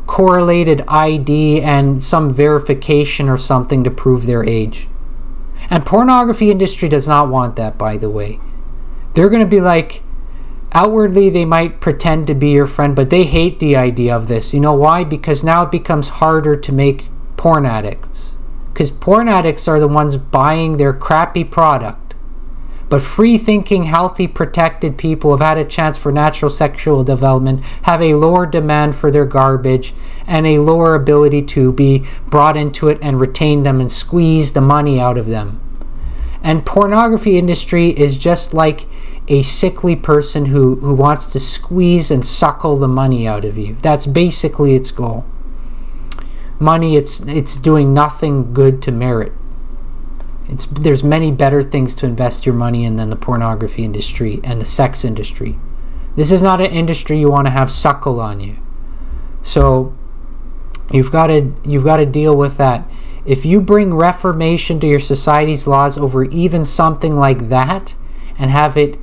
correlated ID and some verification or something to prove their age. And pornography industry does not want that by the way. They're going to be like outwardly they might pretend to be your friend but they hate the idea of this. You know why? Because now it becomes harder to make porn addicts. Cuz porn addicts are the ones buying their crappy product but free thinking, healthy, protected people have had a chance for natural sexual development, have a lower demand for their garbage, and a lower ability to be brought into it and retain them and squeeze the money out of them. And pornography industry is just like a sickly person who, who wants to squeeze and suckle the money out of you. That's basically its goal. Money, it's it's doing nothing good to merit. It's, there's many better things to invest your money in than the pornography industry and the sex industry. This is not an industry you want to have suckle on you. So you've got to you've got to deal with that. If you bring reformation to your society's laws over even something like that and have it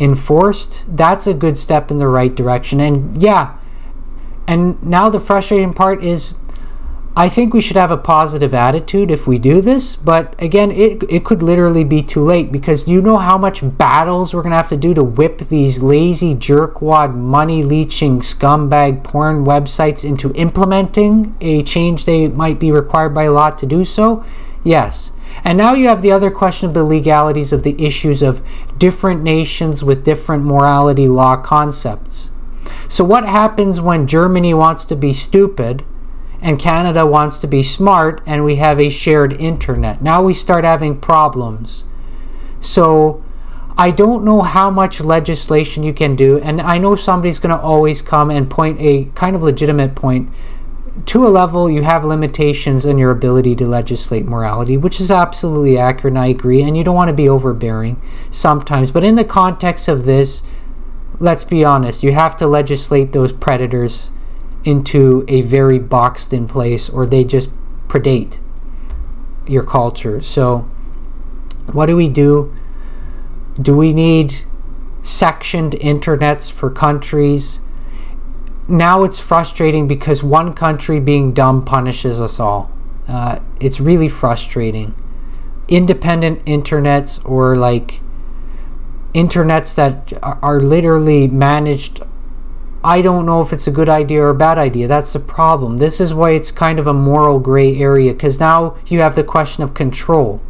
enforced, that's a good step in the right direction. And yeah, and now the frustrating part is I think we should have a positive attitude if we do this, but again, it, it could literally be too late because you know how much battles we're going to have to do to whip these lazy jerkwad money leeching scumbag porn websites into implementing a change they might be required by law to do so? Yes. And now you have the other question of the legalities of the issues of different nations with different morality law concepts. So, what happens when Germany wants to be stupid? And Canada wants to be smart and we have a shared internet. Now we start having problems. So I don't know how much legislation you can do, and I know somebody's going to always come and point a kind of legitimate point. To a level, you have limitations in your ability to legislate morality, which is absolutely accurate, and I agree, and you don't want to be overbearing sometimes. But in the context of this, let's be honest, you have to legislate those predators into a very boxed in place or they just predate your culture. So, what do we do? Do we need sectioned internets for countries? Now it's frustrating because one country being dumb punishes us all. Uh, it's really frustrating. Independent internets or like internets that are literally managed I don't know if it's a good idea or a bad idea. That's the problem. This is why it's kind of a moral gray area because now you have the question of control.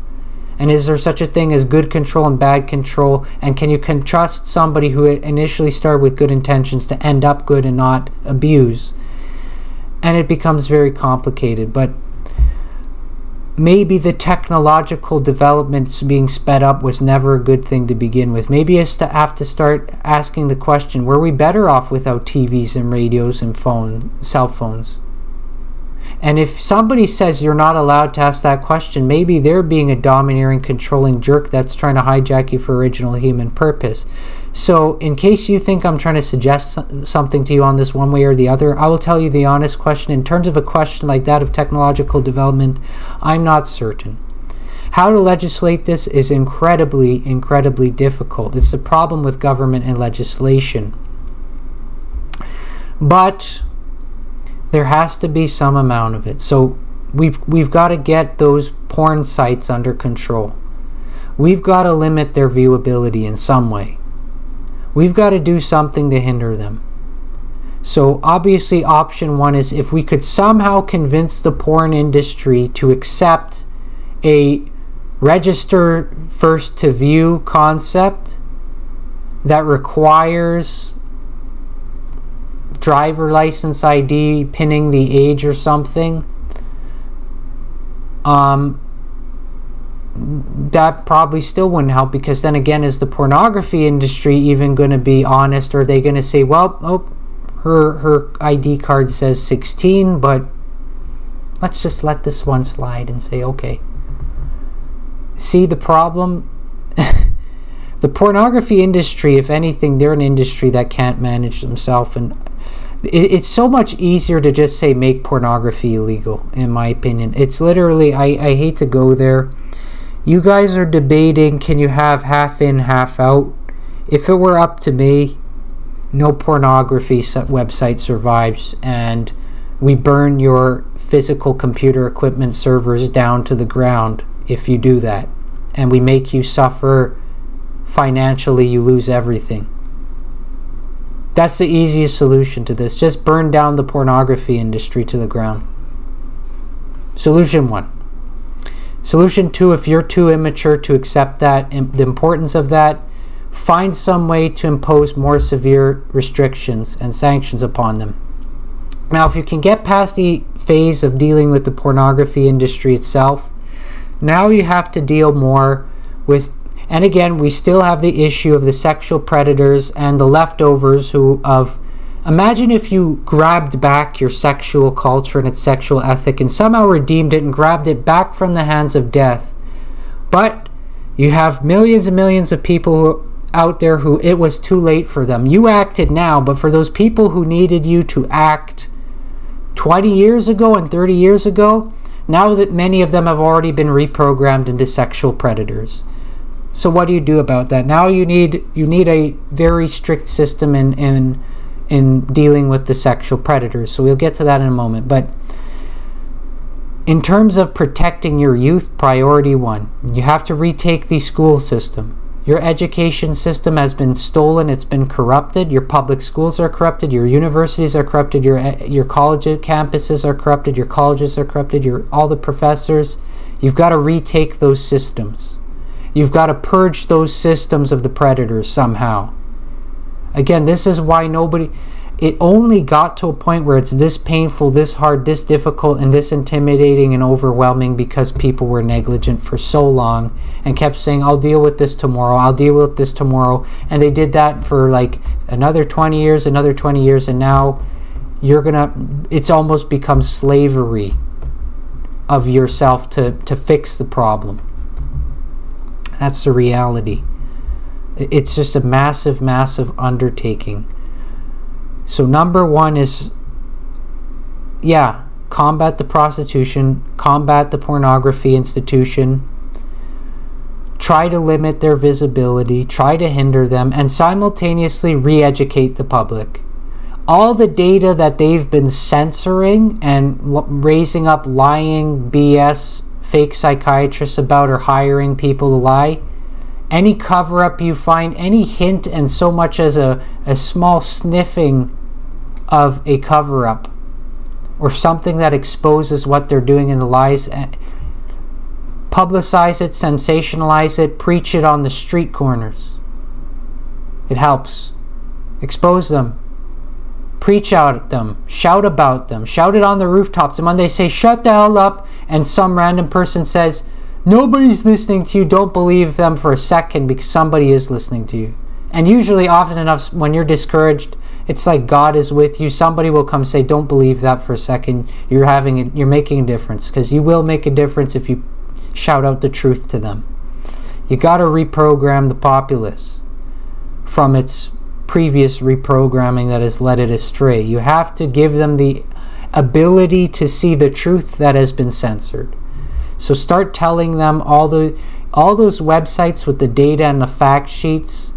And is there such a thing as good control and bad control? And can you can trust somebody who initially started with good intentions to end up good and not abuse? And it becomes very complicated. But maybe the technological developments being sped up was never a good thing to begin with. Maybe it's to have to start asking the question: Were we better off without TVs and radios and phone, cell phones? And if somebody says you're not allowed to ask that question, maybe they're being a domineering, controlling jerk that's trying to hijack you for original human purpose. So, in case you think I'm trying to suggest something to you on this one way or the other, I will tell you the honest question. In terms of a question like that of technological development, I'm not certain. How to legislate this is incredibly, incredibly difficult. It's the problem with government and legislation. But there has to be some amount of it. So we've we've got to get those porn sites under control. We've got to limit their viewability in some way. We've got to do something to hinder them. So obviously option 1 is if we could somehow convince the porn industry to accept a register first to view concept that requires driver license ID pinning the age or something, um, that probably still wouldn't help because then again, is the pornography industry even going to be honest? Or are they going to say, well, oh, her her ID card says 16, but let's just let this one slide and say, okay. See the problem? the pornography industry, if anything, they're an industry that can't manage themselves and it, it's so much easier to just say make pornography illegal, in my opinion. It's literally, I, I hate to go there. You guys are debating can you have half in, half out? If it were up to me, no pornography website survives and we burn your physical computer equipment servers down to the ground if you do that. And we make you suffer financially, you lose everything. That's the easiest solution to this. Just burn down the pornography industry to the ground. Solution one. Solution two, if you're too immature to accept that, the importance of that, find some way to impose more severe restrictions and sanctions upon them. Now, if you can get past the phase of dealing with the pornography industry itself, now you have to deal more with and again, we still have the issue of the sexual predators and the leftovers who of imagine if you grabbed back your sexual culture and its sexual ethic and somehow redeemed it and grabbed it back from the hands of death. But you have millions and millions of people out there who it was too late for them. You acted now, but for those people who needed you to act 20 years ago and 30 years ago, now that many of them have already been reprogrammed into sexual predators. So what do you do about that? Now you need you need a very strict system in in in dealing with the sexual predators. So we'll get to that in a moment, but in terms of protecting your youth, priority one, you have to retake the school system. Your education system has been stolen, it's been corrupted. Your public schools are corrupted, your universities are corrupted, your your college campuses are corrupted, your colleges are corrupted, your all the professors. You've got to retake those systems. You've got to purge those systems of the predators somehow. Again, this is why nobody. It only got to a point where it's this painful, this hard, this difficult, and this intimidating and overwhelming because people were negligent for so long and kept saying, I'll deal with this tomorrow, I'll deal with this tomorrow. And they did that for like another 20 years, another 20 years, and now you're gonna, it's almost become slavery of yourself to, to fix the problem. That's the reality. It's just a massive, massive undertaking. So, number one is, yeah, combat the prostitution, combat the pornography institution, try to limit their visibility, try to hinder them, and simultaneously re educate the public. All the data that they've been censoring and raising up lying BS fake psychiatrists about or hiring people to lie. Any cover up you find, any hint, and so much as a, a small sniffing of a cover up or something that exposes what they're doing in the lies, eh, publicize it, sensationalize it, preach it on the street corners. It helps. Expose them. Preach out at them. Shout about them. Shout it on the rooftops. And when they say, shut the hell up, and some random person says, nobody's listening to you, don't believe them for a second because somebody is listening to you. And usually, often enough, when you're discouraged, it's like God is with you. Somebody will come say, "Don't believe that for a second. You're having it. You're making a difference because you will make a difference if you shout out the truth to them. You got to reprogram the populace from its previous reprogramming that has led it astray. You have to give them the ability to see the truth that has been censored. So start telling them all the all those websites with the data and the fact sheets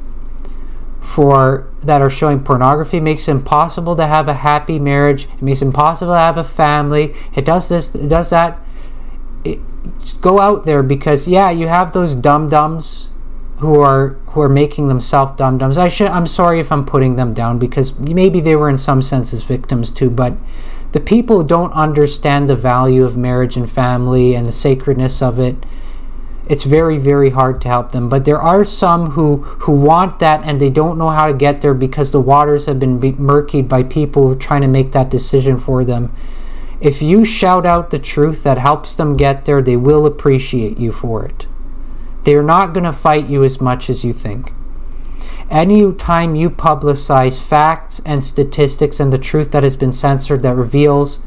for that are showing pornography makes it impossible to have a happy marriage. It makes it impossible to have a family. It does this, it does that. It, go out there because yeah, you have those dum dums who are who are making themselves dum dums. I should I'm sorry if I'm putting them down because maybe they were in some senses victims too, but the people who don't understand the value of marriage and family and the sacredness of it. It's very very hard to help them. But there are some who who want that and they don't know how to get there because the waters have been murkied by people who are trying to make that decision for them. If you shout out the truth that helps them get there they will appreciate you for it. They're not going to fight you as much as you think any time you publicize facts and statistics and the truth that has been censored that reveals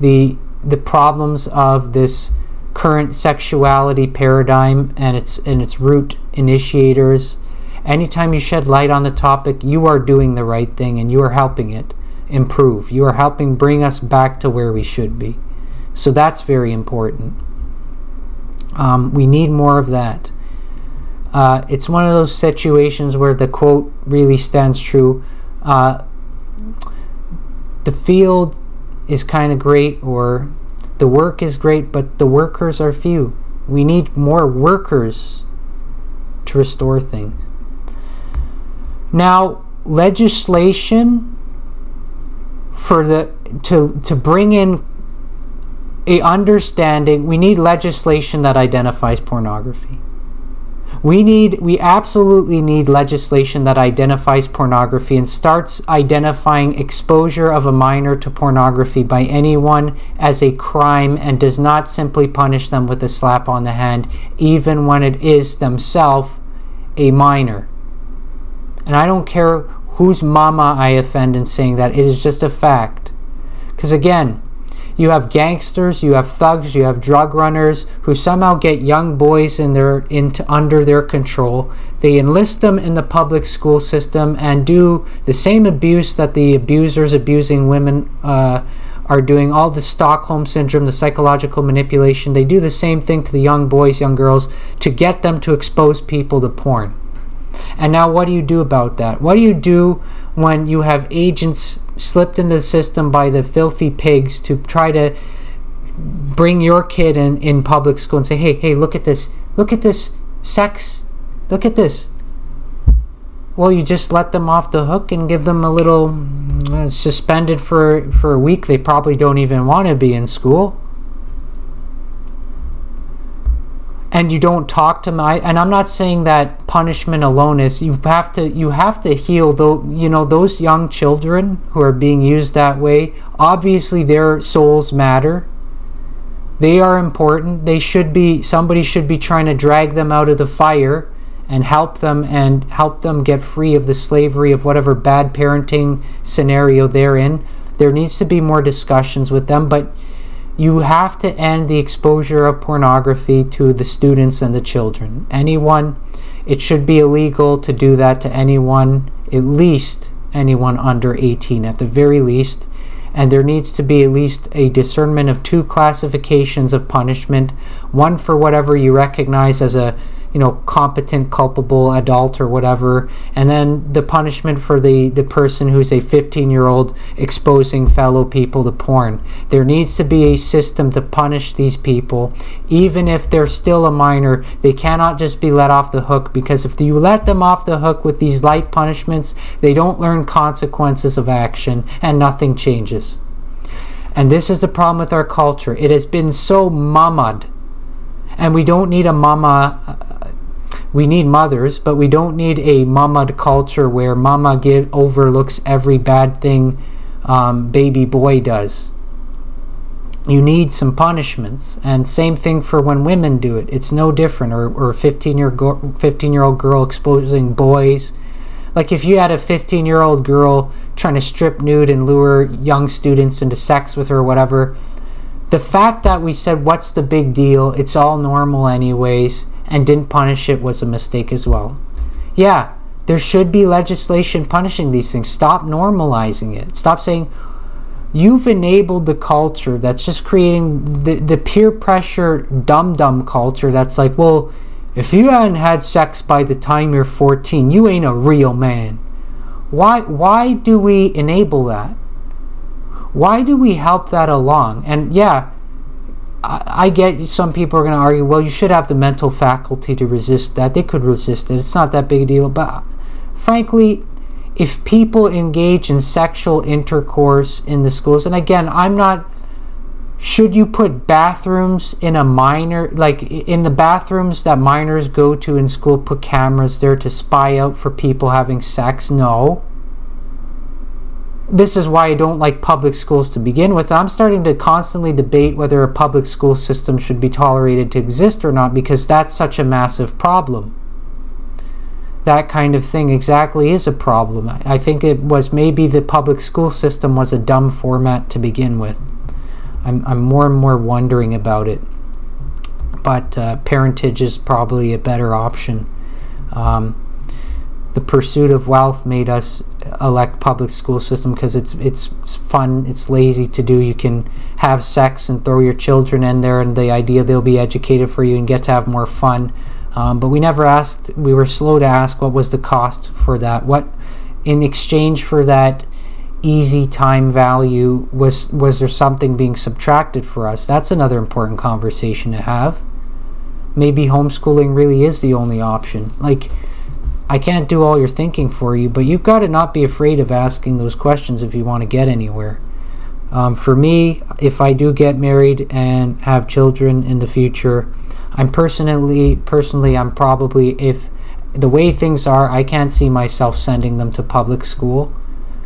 the the problems of this current sexuality paradigm and its and its root initiators. Anytime you shed light on the topic, you are doing the right thing and you are helping it improve. You are helping bring us back to where we should be. So that's very important. Um, we need more of that. Uh, it's one of those situations where the quote really stands true. Uh, the field is kind of great, or the work is great, but the workers are few. We need more workers to restore things. Now, legislation for the to to bring in a understanding, we need legislation that identifies pornography. We need, we absolutely need legislation that identifies pornography and starts identifying exposure of a minor to pornography by anyone as a crime and does not simply punish them with a slap on the hand, even when it is themselves a minor. And I don't care whose mama I offend in saying that, it is just a fact. Because again, you have gangsters, you have thugs, you have drug runners who somehow get young boys in their into under their control. They enlist them in the public school system and do the same abuse that the abusers abusing women uh, are doing. All the Stockholm syndrome, the psychological manipulation. They do the same thing to the young boys, young girls to get them to expose people to porn. And now, what do you do about that? What do you do when you have agents slipped into the system by the filthy pigs to try to bring your kid in, in public school and say, hey, hey, look at this. Look at this sex. Look at this. Well, you just let them off the hook and give them a little uh, suspended for, for a week. They probably don't even want to be in school. And you don't talk to them and i'm not saying that punishment alone is you have to you have to heal though you know those young children who are being used that way. Obviously their souls matter. They are important. They should be somebody should be trying to drag them out of the fire and help them and help them get free of the slavery of whatever bad parenting scenario they're in. There needs to be more discussions with them but you have to end the exposure of pornography to the students and the children. Anyone, it should be illegal to do that to anyone, at least anyone under 18 at the very least. And there needs to be at least a discernment of two classifications of punishment one for whatever you recognize as a you know competent culpable adult or whatever. And then the punishment for the the person who's a 15 year old exposing fellow people to porn. There needs to be a system to punish these people. Even if they're still a minor they cannot just be let off the hook because if you let them off the hook with these light punishments they don't learn consequences of action and nothing changes. And this is the problem with our culture. It has been so mamad And we don't need a mama. We need mothers, but we don't need a mama culture where mama overlooks every bad thing um, baby boy does. You need some punishments, and same thing for when women do it. It's no different. Or, or a 15 year 15 year old girl exposing boys. Like if you had a 15 year old girl trying to strip nude and lure young students into sex with her or whatever, the fact that we said, What's the big deal? It's all normal, anyways, and didn't punish it was a mistake as well. Yeah, there should be legislation punishing these things. Stop normalizing it. Stop saying, You've enabled the culture that's just creating the, the peer pressure dum dum culture that's like, well, if you hadn't had sex by the time you're 14, you ain't a real man. Why, why do we enable that? Why do we help that along? And yeah, I, get some people are going to argue, well, you should have the mental faculty to resist that. They could resist it. It's not that big a deal. But uh, frankly, if people engage in sexual intercourse in the schools, and again, I'm not should you put bathrooms in a minor like in the bathrooms that minors go to in school put cameras there to spy out for people having sex no this is why I don't like public schools to begin with. I'm starting to constantly debate whether a public school system should be tolerated to exist or not because that's such a massive problem. That kind of thing exactly is a problem. I think it was maybe the public school system was a dumb format to begin with. I'm, I'm more and more wondering about it. But uh, parentage is probably a better option. Um, the pursuit of wealth made us elect public school system because it's it's fun it's lazy to do. You can have sex and throw your children in there and the idea they'll be educated for you and get to have more fun. Um, but we never asked we were slow to ask what was the cost for that. What in exchange for that easy time value was was there something being subtracted for us? That's another important conversation to have. Maybe homeschooling really is the only option. Like I can't do all your thinking for you but you've got to not be afraid of asking those questions if you want to get anywhere. Um, for me if I do get married and have children in the future I'm personally personally I'm probably if the way things are I can't see myself sending them to public school.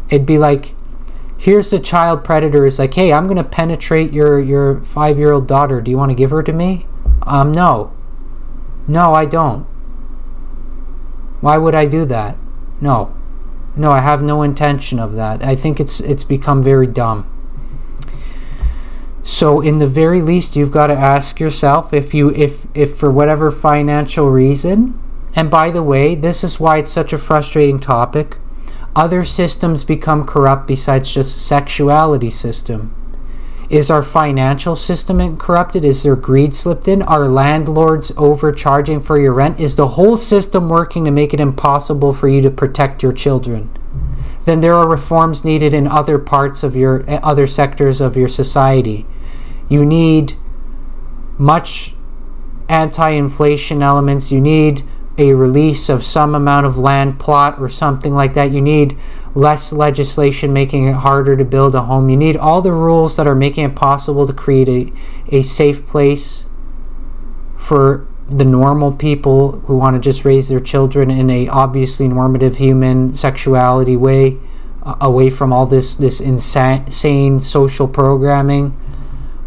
It'd be like here's the child predator. Is like hey i'm going to penetrate your your five year old daughter. Do you want to give her to me? Um no. No i don't why would i do that? No. No i have no intention of that. I think it's it's become very dumb. So in the very least you've got to ask yourself if you if if for whatever financial reason and by the way this is why it's such a frustrating topic other systems become corrupt besides just sexuality system. Is our financial system corrupted? Is there greed slipped in? Are landlords overcharging for your rent? Is the whole system working to make it impossible for you to protect your children? Then there are reforms needed in other parts of your eh, other sectors of your society. You need much anti-inflation elements. You need a release of some amount of land plot or something like that. You need less legislation making it harder to build a home. You need all the rules that are making it possible to create a, a safe place for the normal people who want to just raise their children in a obviously normative human sexuality way away from all this this insane social programming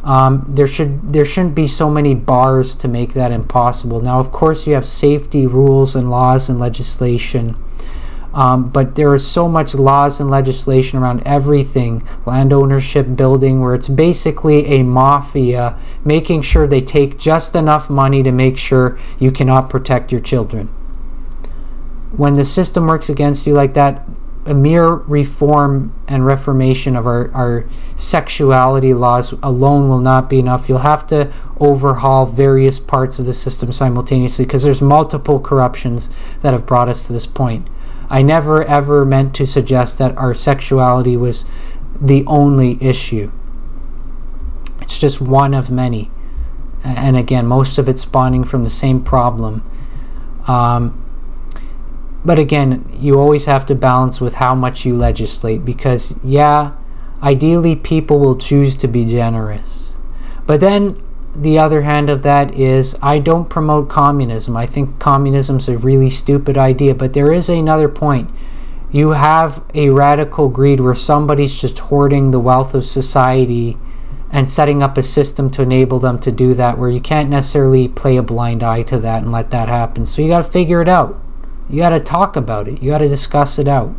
um, there should there shouldn't be so many bars to make that impossible. Now, of course, you have safety rules and laws and legislation, um, but there is so much laws and legislation around everything, land ownership, building, where it's basically a mafia making sure they take just enough money to make sure you cannot protect your children. When the system works against you like that, a mere reform and reformation of our, our sexuality laws alone will not be enough. You'll have to overhaul various parts of the system simultaneously because there's multiple corruptions that have brought us to this point. I never ever meant to suggest that our sexuality was the only issue. It's just one of many. And again, most of it spawning from the same problem. Um, but again, you always have to balance with how much you legislate because, yeah, ideally people will choose to be generous. But then the other hand of that is I don't promote communism. I think communism's a really stupid idea, but there is another point. You have a radical greed where somebody's just hoarding the wealth of society and setting up a system to enable them to do that where you can't necessarily play a blind eye to that and let that happen. So you got to figure it out. You got to talk about it. You got to discuss it out.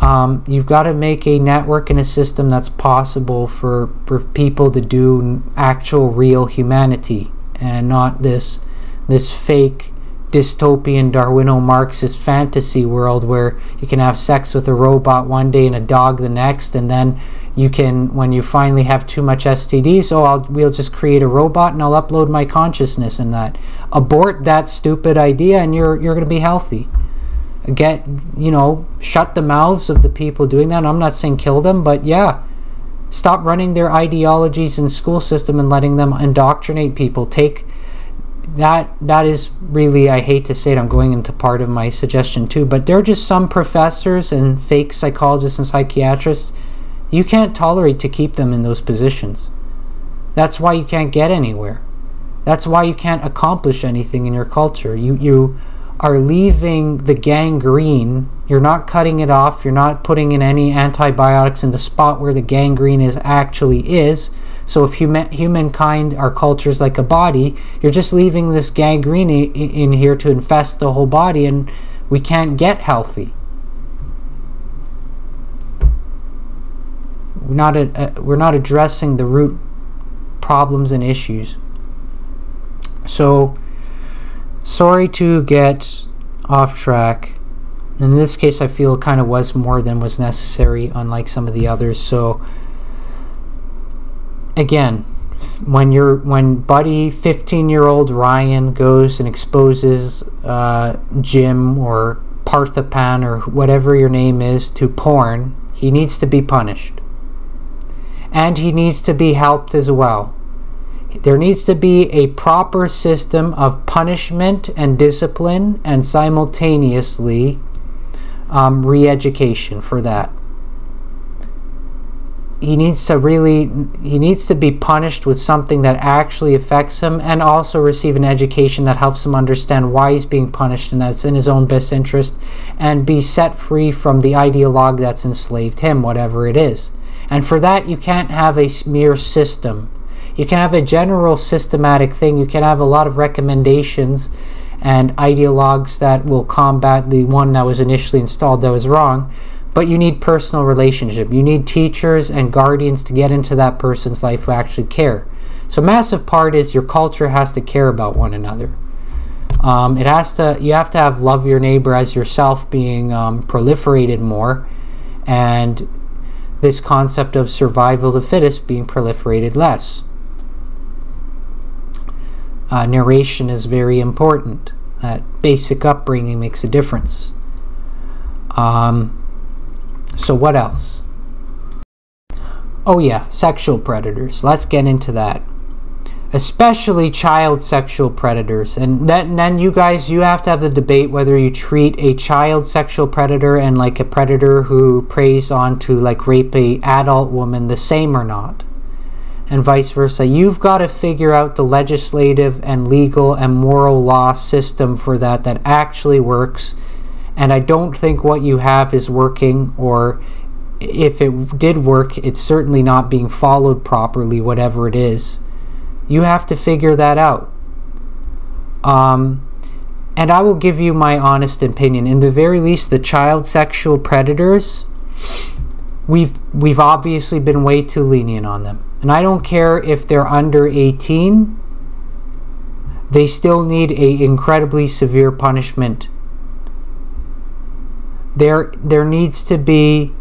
Um, you've got to make a network and a system that's possible for, for people to do actual real humanity and not this this fake dystopian Darwino-Marxist fantasy world where you can have sex with a robot one day and a dog the next, and then you can, when you finally have too much STDs, oh, I'll, we'll just create a robot and I'll upload my consciousness in that. Abort that stupid idea, and you're you're going to be healthy get you know shut the mouths of the people doing that. I'm not saying kill them but yeah stop running their ideologies in school system and letting them indoctrinate people. Take that that is really i hate to say it i'm going into part of my suggestion too but there are just some professors and fake psychologists and psychiatrists you can't tolerate to keep them in those positions. That's why you can't get anywhere. That's why you can't accomplish anything in your culture. You you are leaving the gangrene. You're not cutting it off. You're not putting in any antibiotics in the spot where the gangrene is actually is. So if human, humankind, our culture is like a body, you're just leaving this gangrene in, in here to infest the whole body, and we can't get healthy. We're not a, a, we're not addressing the root problems and issues. So sorry to get off track. In this case, I feel kind of was more than was necessary, unlike some of the others. So, again, when you're when buddy 15 year old ryan goes and exposes uh, jim or parthapan or whatever your name is to porn he needs to be punished and he needs to be helped as well there needs to be a proper system of punishment and discipline and simultaneously um, re-education for that. He needs to really he needs to be punished with something that actually affects him and also receive an education that helps him understand why he's being punished and that's in his own best interest and be set free from the ideologue that's enslaved him whatever it is. And for that you can't have a mere system you can have a general systematic thing. You can have a lot of recommendations and ideologues that will combat the one that was initially installed that was wrong. But you need personal relationship. You need teachers and guardians to get into that person's life who actually care. So massive part is your culture has to care about one another. Um, it has to. You have to have love your neighbor as yourself being um, proliferated more, and this concept of survival of the fittest being proliferated less uh, narration is very important. That basic upbringing makes a difference. Um, so, what else? Oh, yeah, sexual predators. Let's get into that. Especially child sexual predators. And, and then you guys, you have to have the debate whether you treat a child sexual predator and like a predator who preys on to like rape a adult woman the same or not and vice versa. You've got to figure out the legislative and legal and moral law system for that that actually works. And I don't think what you have is working, or if it did work, it's certainly not being followed properly, whatever it is. You have to figure that out. Um, and I will give you my honest opinion. In the very least, the child sexual predators, we've we've obviously been way too lenient on them. And I don't care if they're under 18, they still need a incredibly severe punishment. There, there needs to be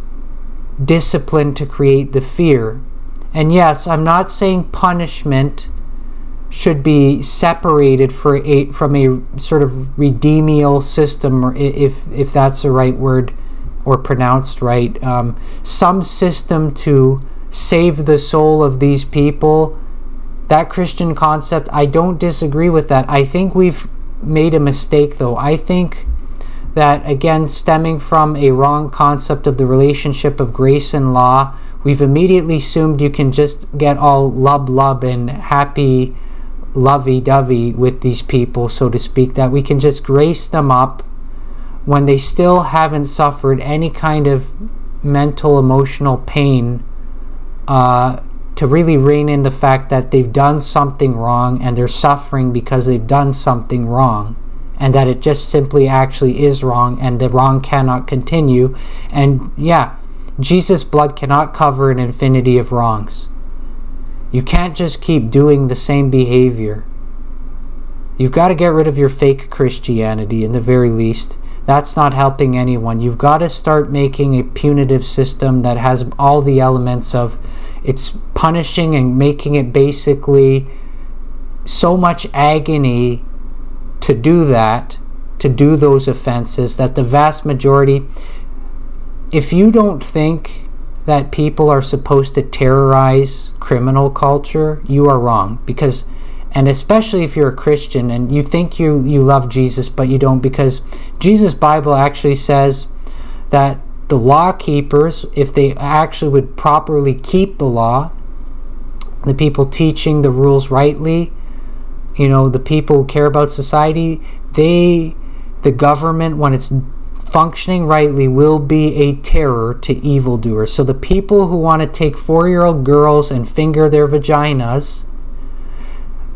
discipline to create the fear. And yes, I'm not saying punishment should be separated for a, from a sort of redeemial system, or if, if that's the right word or pronounced right. Um, some system to save the soul of these people. That Christian concept, I don't disagree with that. I think we've made a mistake though. I think that again stemming from a wrong concept of the relationship of grace and law, we've immediately assumed you can just get all lub lub and happy lovey dovey with these people, so to speak, that we can just grace them up when they still haven't suffered any kind of mental, emotional pain uh, to really rein in the fact that they've done something wrong and they're suffering because they've done something wrong and that it just simply actually is wrong and the wrong cannot continue. And yeah, Jesus' blood cannot cover an infinity of wrongs. You can't just keep doing the same behavior. You've got to get rid of your fake Christianity, in the very least. That's not helping anyone. You've got to start making a punitive system that has all the elements of it's punishing and making it basically so much agony to do that, to do those offenses, that the vast majority, if you don't think that people are supposed to terrorize criminal culture, you are wrong. Because, and especially if you're a Christian and you think you, you love Jesus, but you don't, because Jesus' Bible actually says that the law keepers, if they actually would properly keep the law, the people teaching the rules rightly, you know, the people who care about society, they, the government, when it's functioning rightly will be a terror to evildoers. So the people who want to take four-year-old girls and finger their vaginas,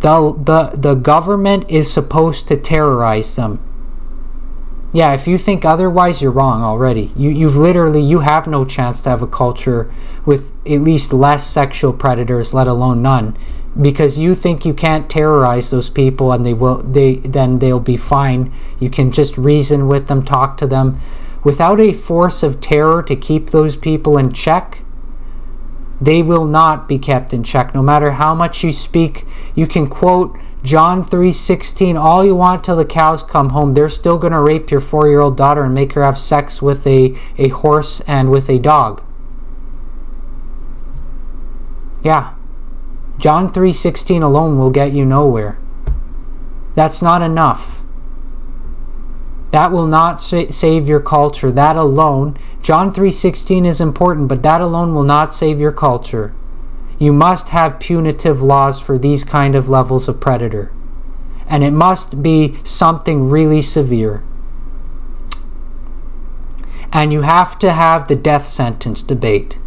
the, the, the government is supposed to terrorize them. Yeah, if you think otherwise, you're wrong already. You, you've literally, you have no chance to have a culture with at least less sexual predators, let alone none because you think you can't terrorize those people and they will they then they'll be fine you can just reason with them talk to them without a force of terror to keep those people in check they will not be kept in check no matter how much you speak you can quote John 3:16 all you want till the cows come home they're still going to rape your 4-year-old daughter and make her have sex with a a horse and with a dog yeah John 3:16 alone will get you nowhere. That's not enough. That will not sa save your culture. That alone, John 3:16 is important, but that alone will not save your culture. You must have punitive laws for these kind of levels of predator. And it must be something really severe. And you have to have the death sentence debate.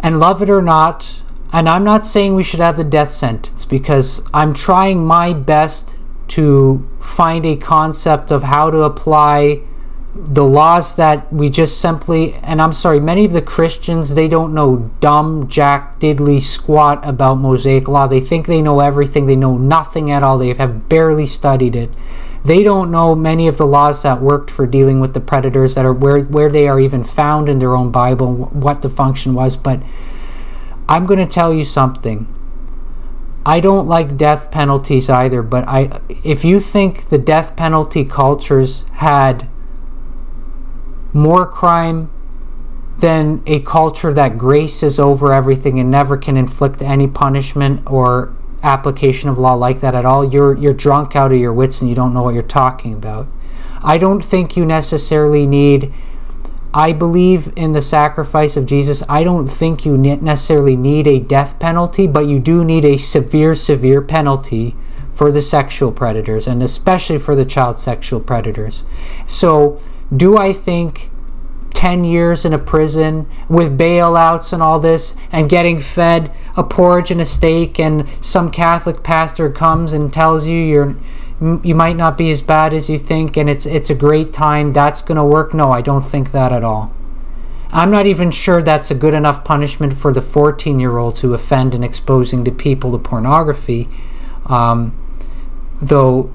And love it or not, and I'm not saying we should have the death sentence because I'm trying my best to find a concept of how to apply the laws that we just simply and I'm sorry, many of the Christians they don't know dumb jack diddly squat about Mosaic law. They think they know everything, they know nothing at all, they have barely studied it. They don't know many of the laws that worked for dealing with the predators that are where, where they are even found in their own Bible, what the function was. But I'm going to tell you something. I don't like death penalties either, but I if you think the death penalty cultures had more crime than a culture that graces over everything and never can inflict any punishment or application of law like that at all, you're you're drunk out of your wits and you don't know what you're talking about. I don't think you necessarily need I believe in the sacrifice of Jesus. I don't think you necessarily need a death penalty, but you do need a severe severe penalty for the sexual predators and especially for the child sexual predators. So, do I think 10 years in a prison with bailouts and all this and getting fed a porridge and a steak and some Catholic pastor comes and tells you you're you might not be as bad as you think and it's it's a great time. That's going to work? No I don't think that at all. I'm not even sure that's a good enough punishment for the 14 year olds who offend in exposing to people to pornography. Um, though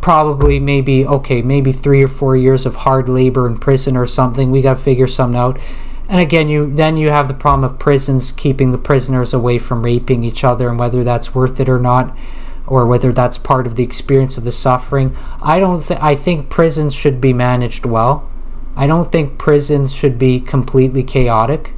probably maybe okay maybe three or four years of hard labor in prison or something we got to figure something out. And again you then you have the problem of prisons keeping the prisoners away from raping each other and whether that's worth it or not or whether that's part of the experience of the suffering i don't think i think prisons should be managed well i don't think prisons should be completely chaotic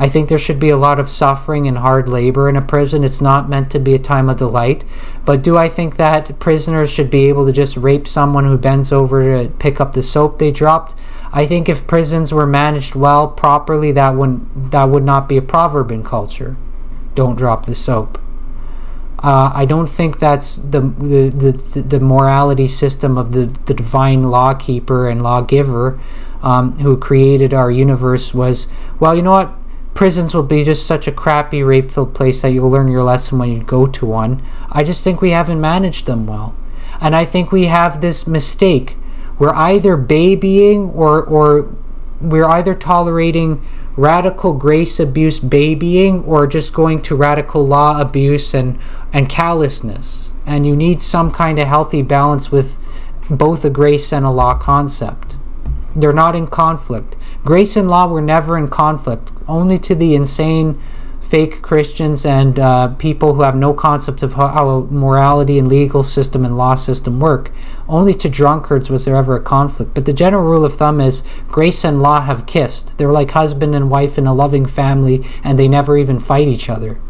I think there should be a lot of suffering and hard labor in a prison. It's not meant to be a time of delight. But do I think that prisoners should be able to just rape someone who bends over to pick up the soap they dropped? I think if prisons were managed well, properly, that would that would not be a proverb in culture. Don't drop the soap. Uh, I don't think that's the, the the the morality system of the the divine lawkeeper and lawgiver um, who created our universe was well. You know what? prisons will be just such a crappy rape filled place that you'll learn your lesson when you go to one. I just think we haven't managed them well. And I think we have this mistake. We're either babying or, or we're either tolerating radical grace abuse babying or just going to radical law abuse and, and callousness. And you need some kind of healthy balance with both a grace and a law concept. They're not in conflict. Grace and law were never in conflict, only to the insane fake Christians and uh, people who have no concept of how, how morality and legal system and law system work. Only to drunkards was there ever a conflict. But the general rule of thumb is grace and law have kissed. They're like husband and wife in a loving family, and they never even fight each other.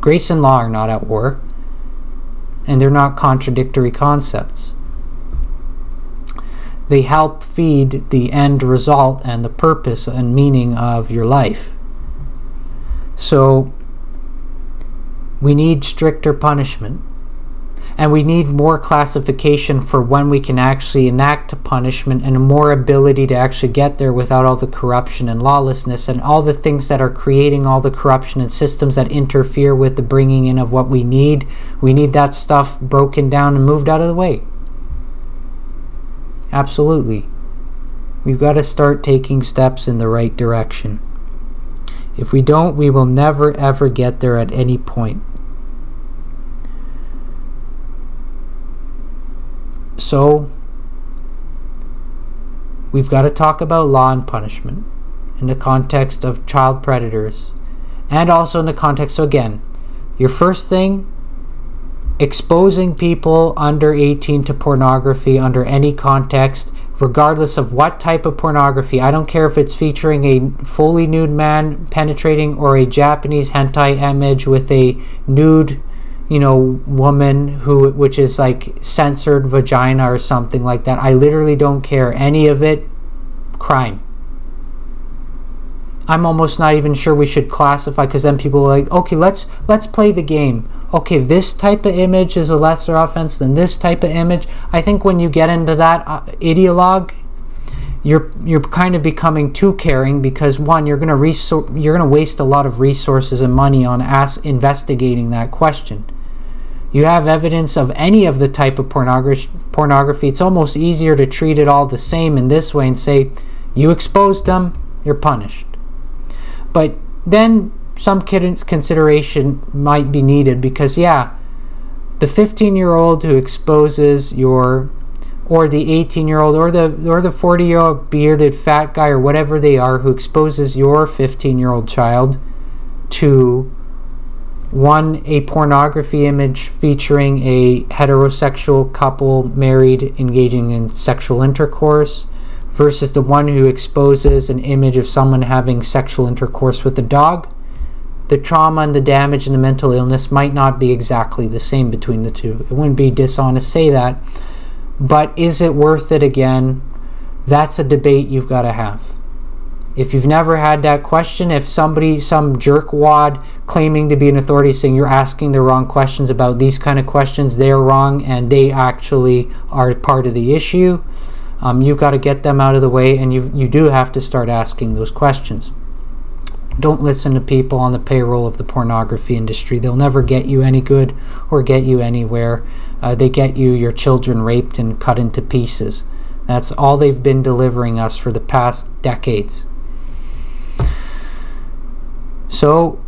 Grace and law are not at war, and they're not contradictory concepts they help feed the end result and the purpose and meaning of your life. So we need stricter punishment. And we need more classification for when we can actually enact a punishment and more ability to actually get there without all the corruption and lawlessness and all the things that are creating all the corruption and systems that interfere with the bringing in of what we need. We need that stuff broken down and moved out of the way. Absolutely. We've got to start taking steps in the right direction. If we don't, we will never ever get there at any point. So, we've got to talk about law and punishment in the context of child predators and also in the context, so again, your first thing exposing people under 18 to pornography under any context, regardless of what type of pornography. I don't care if it's featuring a fully nude man penetrating or a Japanese hentai image with a nude, you know, woman who which is like censored vagina or something like that. I literally don't care any of it. Crime. I'm almost not even sure we should classify because then people are like, okay, let's let's play the game. Okay, this type of image is a lesser offense than this type of image. I think when you get into that uh, ideologue, you're you're kind of becoming too caring because one, you're gonna resor- you're gonna waste a lot of resources and money on ask investigating that question. You have evidence of any of the type of pornography. Pornography. It's almost easier to treat it all the same in this way and say, you exposed them, you're punished but then some consideration might be needed because, yeah, the 15 year old who exposes your or the 18 year old or the or the 40 year old bearded fat guy or whatever they are who exposes your 15 year old child to one a pornography image featuring a heterosexual couple married engaging in sexual intercourse versus the one who exposes an image of someone having sexual intercourse with a dog, the trauma and the damage and the mental illness might not be exactly the same between the two. It wouldn't be dishonest to say that. But is it worth it again? That's a debate you've got to have. If you've never had that question, if somebody, some jerkwad claiming to be an authority saying you're asking the wrong questions about these kind of questions, they're wrong and they actually are part of the issue, um, you've got to get them out of the way and you, you do have to start asking those questions. Don't listen to people on the payroll of the pornography industry. They'll never get you any good or get you anywhere. Uh, they get you your children raped and cut into pieces. That's all they've been delivering us for the past decades. So,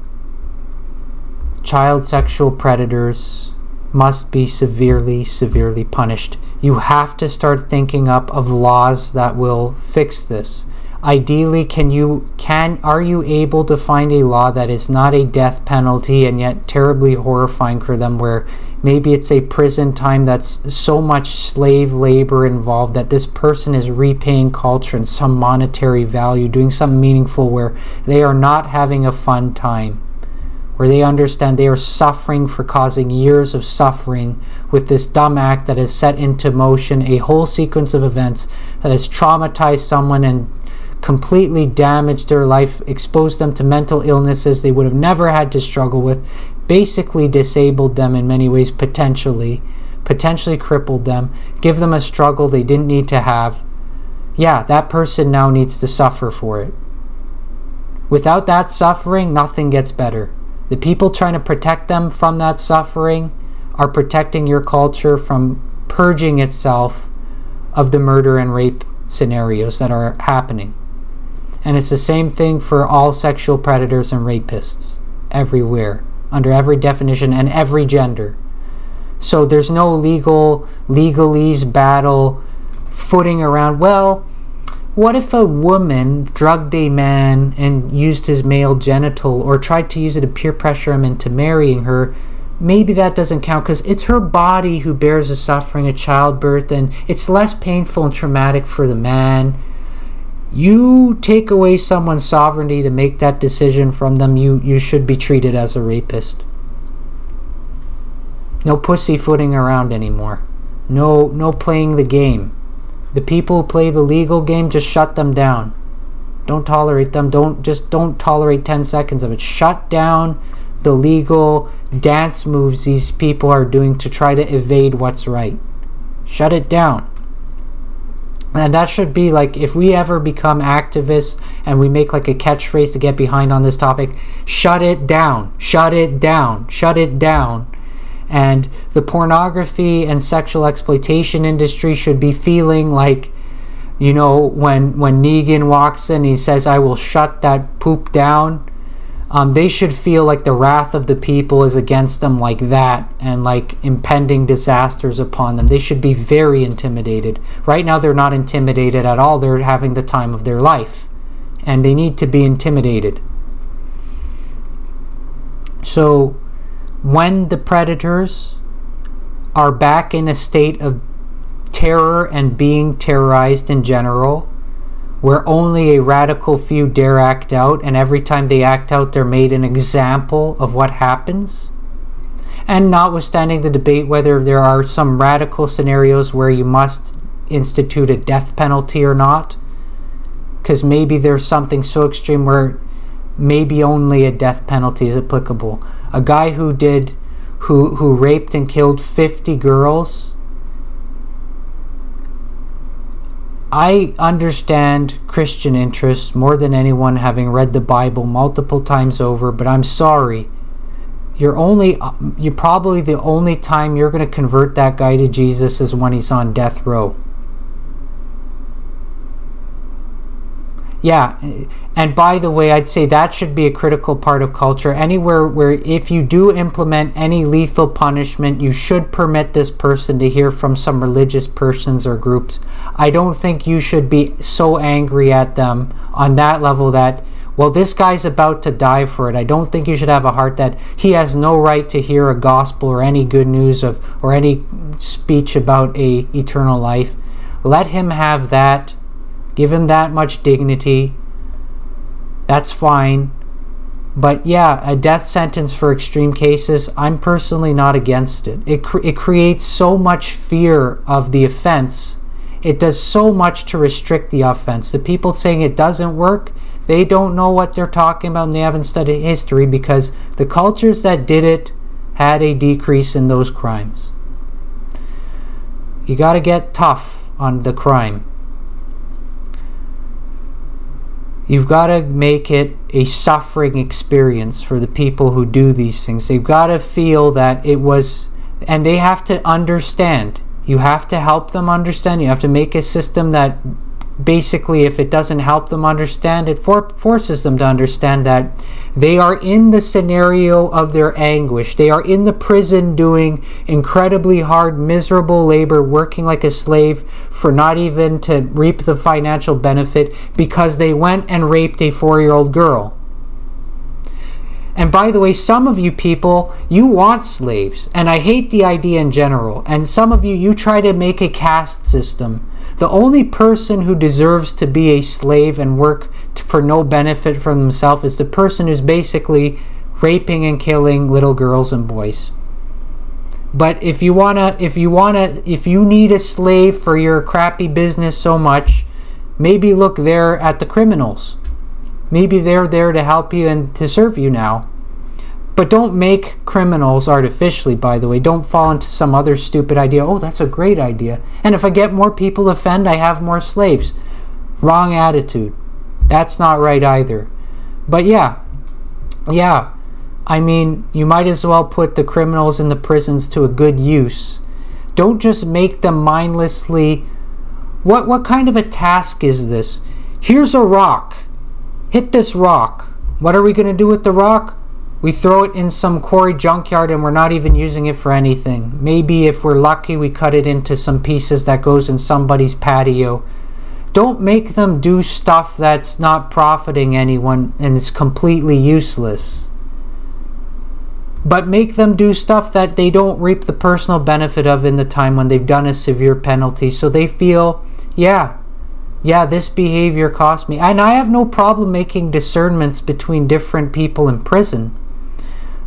child sexual predators must be severely, severely punished you have to start thinking up of laws that will fix this. ideally can you can are you able to find a law that is not a death penalty and yet terribly horrifying for them where maybe it's a prison time that's so much slave labor involved that this person is repaying culture and some monetary value doing something meaningful where they are not having a fun time where they understand they are suffering for causing years of suffering with this dumb act that has set into motion a whole sequence of events that has traumatized someone and completely damaged their life, exposed them to mental illnesses they would have never had to struggle with, basically disabled them in many ways, potentially, potentially crippled them, give them a struggle they didn't need to have. Yeah, that person now needs to suffer for it. Without that suffering, nothing gets better. The people trying to protect them from that suffering are protecting your culture from purging itself of the murder and rape scenarios that are happening. And it's the same thing for all sexual predators and rapists everywhere, under every definition and every gender. So there's no legal legalese battle footing around, well, what if a woman drugged a man and used his male genital or tried to use it to peer pressure him into marrying her? Maybe that doesn't count because it's her body who bears the suffering of childbirth and it's less painful and traumatic for the man. You take away someone's sovereignty to make that decision from them, you, you should be treated as a rapist. No pussyfooting around anymore. No no playing the game. The people who play the legal game, just shut them down. Don't tolerate them. Don't just don't tolerate 10 seconds of it. Shut down the legal dance moves these people are doing to try to evade what's right. Shut it down. And that should be like if we ever become activists and we make like a catchphrase to get behind on this topic, shut it down, shut it down, shut it down and the pornography and sexual exploitation industry should be feeling like you know when when Negan walks in he says I will shut that poop down. Um, they should feel like the wrath of the people is against them like that and like impending disasters upon them. They should be very intimidated. Right now they're not intimidated at all. They're having the time of their life. And they need to be intimidated. So when the predators are back in a state of terror and being terrorized in general, where only a radical few dare act out, and every time they act out, they're made an example of what happens. And notwithstanding the debate whether there are some radical scenarios where you must institute a death penalty or not, because maybe there's something so extreme where maybe only a death penalty is applicable. A guy who did who who raped and killed 50 girls I understand Christian interests more than anyone having read the Bible multiple times over, but I'm sorry. You're only you're probably the only time you're going to convert that guy to Jesus is when he's on death row. Yeah, and by the way, I'd say that should be a critical part of culture. Anywhere where if you do implement any lethal punishment, you should permit this person to hear from some religious persons or groups. I don't think you should be so angry at them on that level that, well, this guy's about to die for it. I don't think you should have a heart that he has no right to hear a gospel or any good news of or any speech about a eternal life. Let him have that Give him that much dignity. That's fine. But yeah, a death sentence for extreme cases, I'm personally not against it. It, cre it creates so much fear of the offense. It does so much to restrict the offense. The people saying it doesn't work, they don't know what they're talking about and they haven't studied history because the cultures that did it had a decrease in those crimes. You got to get tough on the crime. You've got to make it a suffering experience for the people who do these things. They've got to feel that it was, and they have to understand. You have to help them understand. You have to make a system that basically, if it doesn't help them understand, it for forces them to understand that they are in the scenario of their anguish. They are in the prison doing incredibly hard, miserable labor, working like a slave for not even to reap the financial benefit because they went and raped a four year old girl. And by the way, some of you people, you want slaves. And I hate the idea in general. And some of you, you try to make a caste system. The only person who deserves to be a slave and work for no benefit from himself is the person who's basically raping and killing little girls and boys. But if you wanna, if you wanna, if you need a slave for your crappy business so much, maybe look there at the criminals. Maybe they're there to help you and to serve you now. But don't make criminals artificially, by the way. Don't fall into some other stupid idea. Oh, that's a great idea. And if I get more people offend, I have more slaves. Wrong attitude. That's not right either. But yeah, yeah. I mean, you might as well put the criminals in the prisons to a good use. Don't just make them mindlessly. What, what kind of a task is this? Here's a rock hit this rock. What are we going to do with the rock? We throw it in some quarry junkyard and we're not even using it for anything. Maybe if we're lucky, we cut it into some pieces that goes in somebody's patio. Don't make them do stuff that's not profiting anyone and is completely useless. But make them do stuff that they don't reap the personal benefit of in the time when they've done a severe penalty so they feel, yeah, yeah, this behavior cost me. And I have no problem making discernments between different people in prison.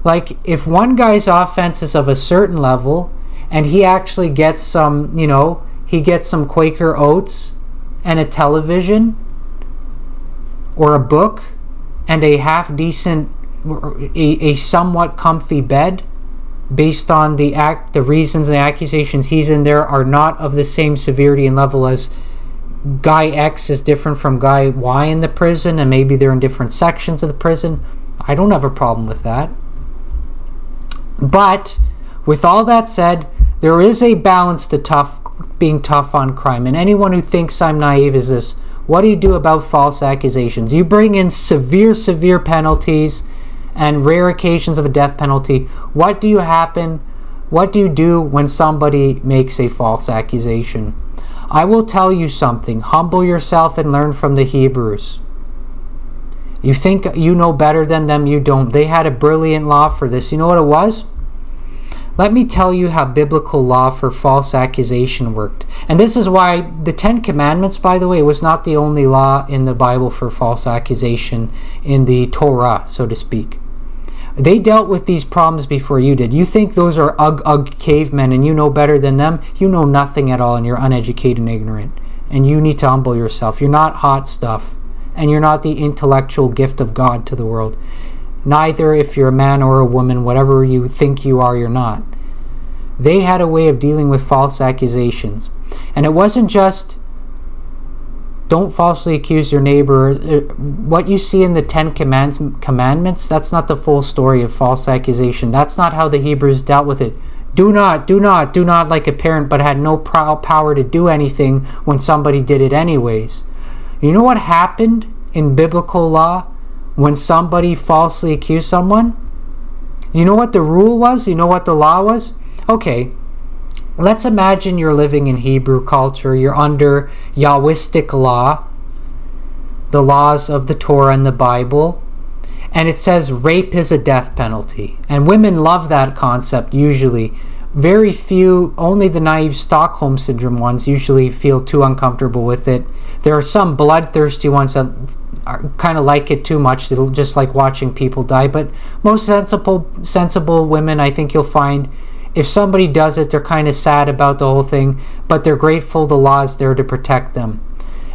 Like, if one guy's offense is of a certain level and he actually gets some, you know, he gets some Quaker oats and a television or a book and a half decent, a, a somewhat comfy bed based on the act, the reasons and the accusations he's in there are not of the same severity and level as guy X is different from guy Y in the prison, and maybe they're in different sections of the prison. I don't have a problem with that. But with all that said, there is a balance to tough being tough on crime. And anyone who thinks I'm naive is this. What do you do about false accusations? You bring in severe, severe penalties and rare occasions of a death penalty. What do you happen? What do you do when somebody makes a false accusation? I will tell you something. Humble yourself and learn from the Hebrews. You think you know better than them, you don't. They had a brilliant law for this. You know what it was? Let me tell you how biblical law for false accusation worked. And this is why the Ten Commandments, by the way, was not the only law in the Bible for false accusation in the Torah, so to speak. They dealt with these problems before you did. You think those are ug ug cavemen and you know better than them? You know nothing at all and you're uneducated and ignorant. And you need to humble yourself. You're not hot stuff. And you're not the intellectual gift of God to the world. Neither if you're a man or a woman, whatever you think you are, you're not. They had a way of dealing with false accusations. And it wasn't just don't falsely accuse your neighbor. Uh, what you see in the Ten Commandments, that's not the full story of false accusation. That's not how the Hebrews dealt with it. Do not, do not, do not like a parent, but had no power to do anything when somebody did it anyways. You know what happened in biblical law when somebody falsely accused someone? You know what the rule was? You know what the law was? Okay, Let's imagine you're living in Hebrew culture, you're under Yahwistic law, the laws of the Torah and the Bible, and it says rape is a death penalty. And women love that concept usually. Very few, only the naive Stockholm Syndrome ones usually feel too uncomfortable with it. There are some bloodthirsty ones that kind of like it too much. They'll just like watching people die. But most sensible, sensible women, I think you'll find, if somebody does it, they're kind of sad about the whole thing, but they're grateful the law is there to protect them.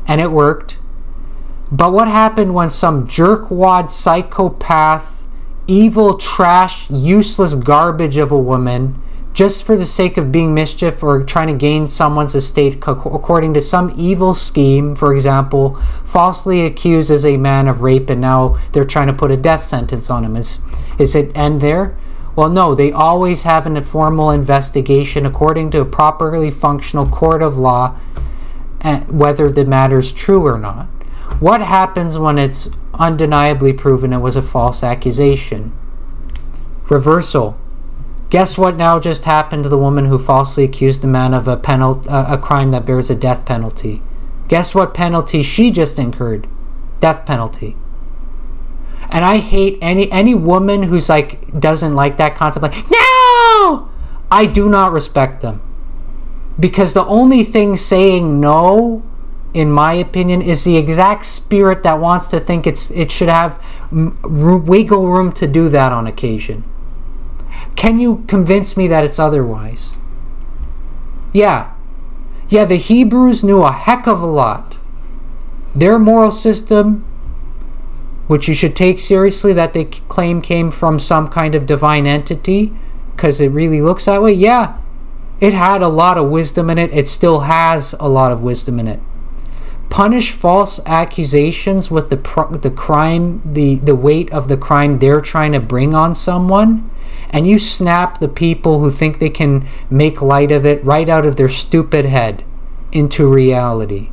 And it worked. But what happened when some jerkwad, psychopath, evil, trash, useless garbage of a woman, just for the sake of being mischief or trying to gain someone's estate according to some evil scheme, for example, falsely accuses a man of rape and now they're trying to put a death sentence on him? Is, is it end there? Well, no, they always have an formal investigation according to a properly functional court of law. eh, whether the matter is true or not. What happens when it's undeniably proven it was a false accusation? Reversal. Guess what now just happened to the woman who falsely accused a man of a, uh, a crime that bears a death penalty? Guess what penalty she just incurred? Death penalty. And I hate any any woman who's like doesn't like that concept like no! I do not respect them. Because the only thing saying no in my opinion, is the exact spirit that wants to think it's it should have wiggle room to do that on occasion. Can you convince me that it's otherwise? Yeah. Yeah, the Hebrews knew a heck of a lot. Their moral system, which you should take seriously, that they claim came from some kind of divine entity, because it really looks that way, yeah, it had a lot of wisdom in it. It still has a lot of wisdom in it punish false accusations with the the crime the the weight of the crime they're trying to bring on someone and you snap the people who think they can make light of it right out of their stupid head into reality.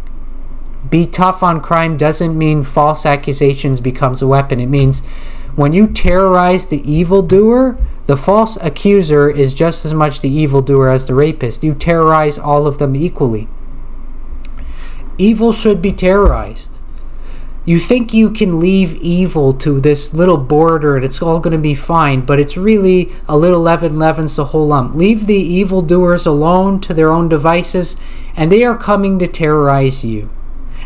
Be tough on crime doesn't mean false accusations becomes a weapon. It means when you terrorize the evildoer the false accuser is just as much the evildoer as the rapist. You terrorize all of them equally. Evil should be terrorized. You think you can leave evil to this little border and it's all going to be fine, but it's really a little leaven leavens the whole lump. Leave the evildoers alone to their own devices, and they are coming to terrorize you.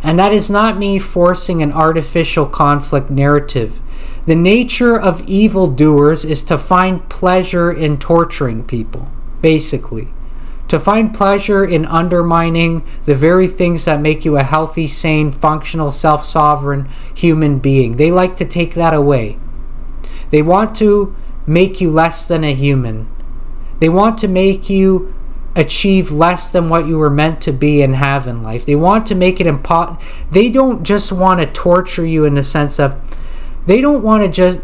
And that is not me forcing an artificial conflict narrative. The nature of evildoers is to find pleasure in torturing people, basically to find pleasure in undermining the very things that make you a healthy, sane, functional, self sovereign human being. They like to take that away. They want to make you less than a human. They want to make you achieve less than what you were meant to be and have in life. They want to make it impossible. They don't just want to torture you in the sense of, they don't want to just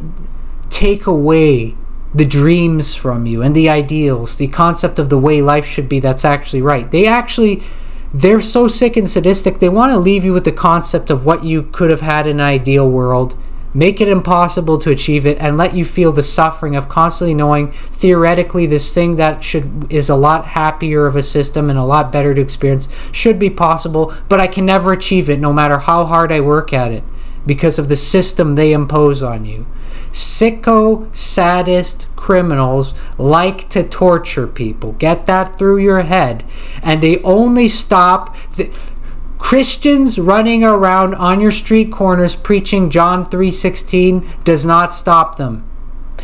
take away the dreams from you and the ideals, the concept of the way life should be that's actually right. They actually they're so sick and sadistic, they want to leave you with the concept of what you could have had in an ideal world, make it impossible to achieve it, and let you feel the suffering of constantly knowing theoretically this thing that should is a lot happier of a system and a lot better to experience should be possible, but I can never achieve it no matter how hard I work at it because of the system they impose on you. Sicko, sadist criminals like to torture people. Get that through your head. And they only stop. The, Christians running around on your street corners preaching John 3:16 does not stop them.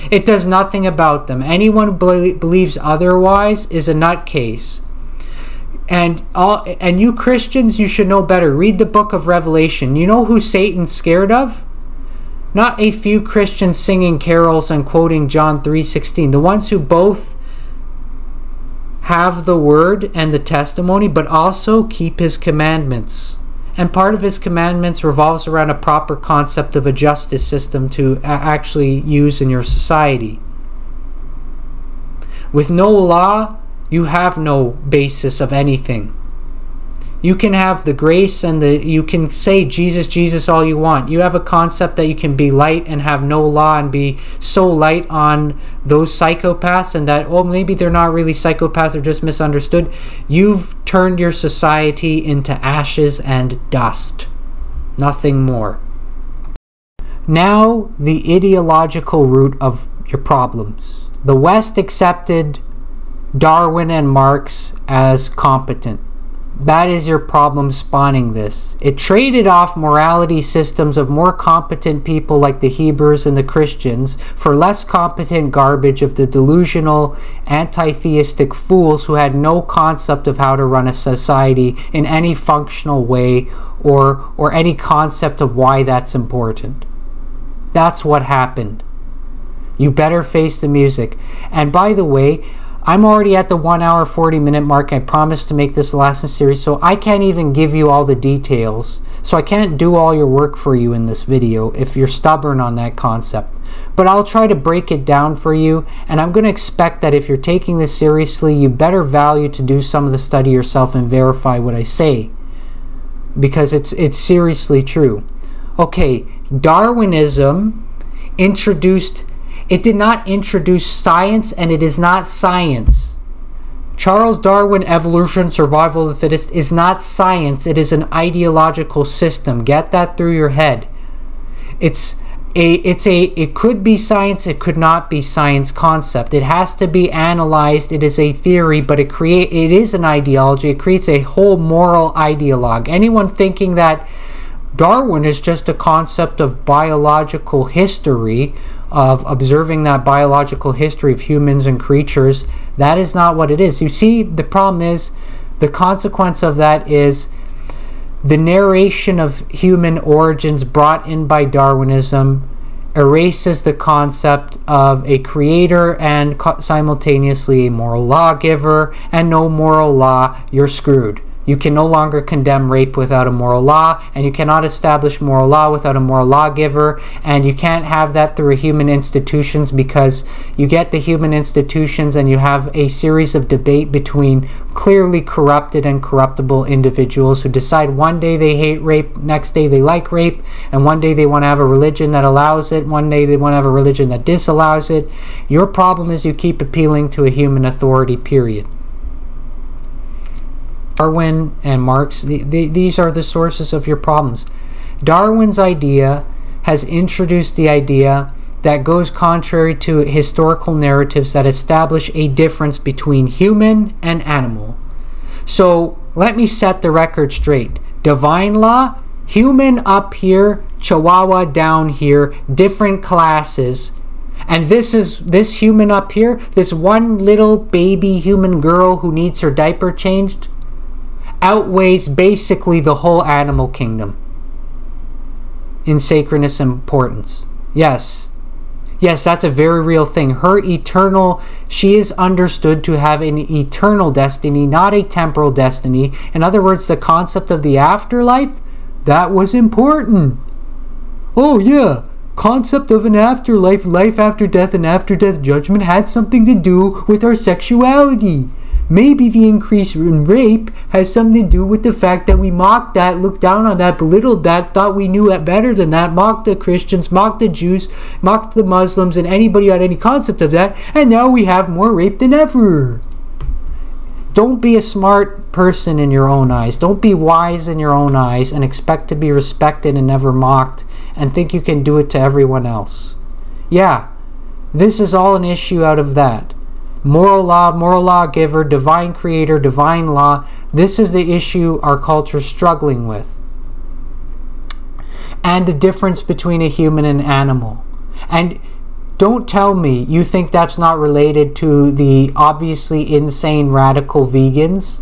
It does nothing about them. Anyone believes otherwise is a nutcase. And all and you Christians, you should know better. Read the book of Revelation. You know who Satan's scared of? Not a few Christians singing carols and quoting John 3:16. The ones who both have the word and the testimony but also keep his commandments. And part of his commandments revolves around a proper concept of a justice system to actually use in your society. With no law, you have no basis of anything. You can have the grace and the you can say Jesus, Jesus all you want. You have a concept that you can be light and have no law and be so light on those psychopaths and that oh maybe they're not really psychopaths, they're just misunderstood. You've turned your society into ashes and dust. Nothing more. Now the ideological root of your problems. The West accepted Darwin and Marx as competent that is your problem spawning this. It traded off morality systems of more competent people like the Hebrews and the Christians for less competent garbage of the delusional, anti theistic fools who had no concept of how to run a society in any functional way or, or any concept of why that's important. That's what happened. You better face the music. And by the way, I'm already at the 1 hour 40 minute mark. I promised to make this last in series, so I can't even give you all the details. So I can't do all your work for you in this video if you're stubborn on that concept. But I'll try to break it down for you, and I'm going to expect that if you're taking this seriously, you better value to do some of the study yourself and verify what I say. because it's it's seriously true. Okay, Darwinism introduced it did not introduce science and it is not science. Charles Darwin evolution survival of the fittest is not science, it is an ideological system. Get that through your head. It's a it's a it could be science it could not be science concept it has to be analyzed it is a theory but it create it is an ideology it creates a whole moral ideologue anyone thinking that darwin is just a concept of biological history of observing that biological history of humans and creatures that is not what it is you see the problem is the consequence of that is the narration of human origins brought in by Darwinism erases the concept of a creator and simultaneously a moral lawgiver, and no moral law, you're screwed. You can no longer condemn rape without a moral law, and you cannot establish moral law without a moral lawgiver, and you can't have that through human institutions because you get the human institutions and you have a series of debate between clearly corrupted and corruptible individuals who decide one day they hate rape, next day they like rape, and one day they want to have a religion that allows it, one day they want to have a religion that disallows it. Your problem is you keep appealing to a human authority, period. Darwin and Marx, the, the, these are the sources of your problems. Darwin's idea has introduced the idea that goes contrary to historical narratives that establish a difference between human and animal. So let me set the record straight. Divine law, human up here, chihuahua down here, different classes. And this is this human up here, this one little baby human girl who needs her diaper changed outweighs basically the whole animal kingdom in sacredness and importance. Yes. Yes, that's a very real thing. Her eternal, she is understood to have an eternal destiny, not a temporal destiny. In other words, the concept of the afterlife, that was important. Oh, yeah. Concept of an afterlife, life after death, and after death judgment had something to do with our sexuality. Maybe the increase in rape has something to do with the fact that we mocked that, looked down on that, belittled that, thought we knew it better than that, mocked the Christians, mocked the Jews, mocked the Muslims, and anybody had any concept of that, and now we have more rape than ever. Don't be a smart person in your own eyes. Don't be wise in your own eyes and expect to be respected and never mocked and think you can do it to everyone else. Yeah, this is all an issue out of that moral law, moral lawgiver, divine creator, divine law. This is the issue our culture is struggling with. And the difference between a human and animal. And don't tell me you think that's not related to the obviously insane radical vegans.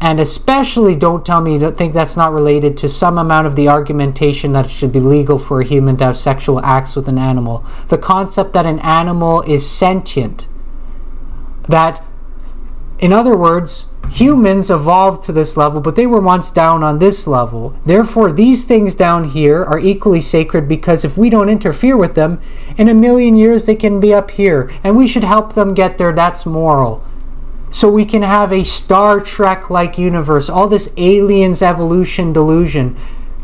And especially don't tell me you don't think that's not related to some amount of the argumentation that it should be legal for a human to have sexual acts with an animal. The concept that an animal is sentient that, in other words, humans evolved to this level, but they were once down on this level. Therefore, these things down here are equally sacred because if we don't interfere with them, in a million years they can be up here, and we should help them get there. That's moral. So we can have a Star Trek like universe, all this aliens evolution delusion.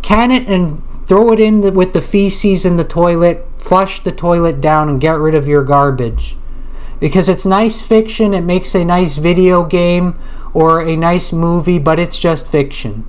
Can it and throw it in the, with the feces in the toilet, flush the toilet down, and get rid of your garbage because it's nice fiction, it makes a nice video game or a nice movie, but it's just fiction.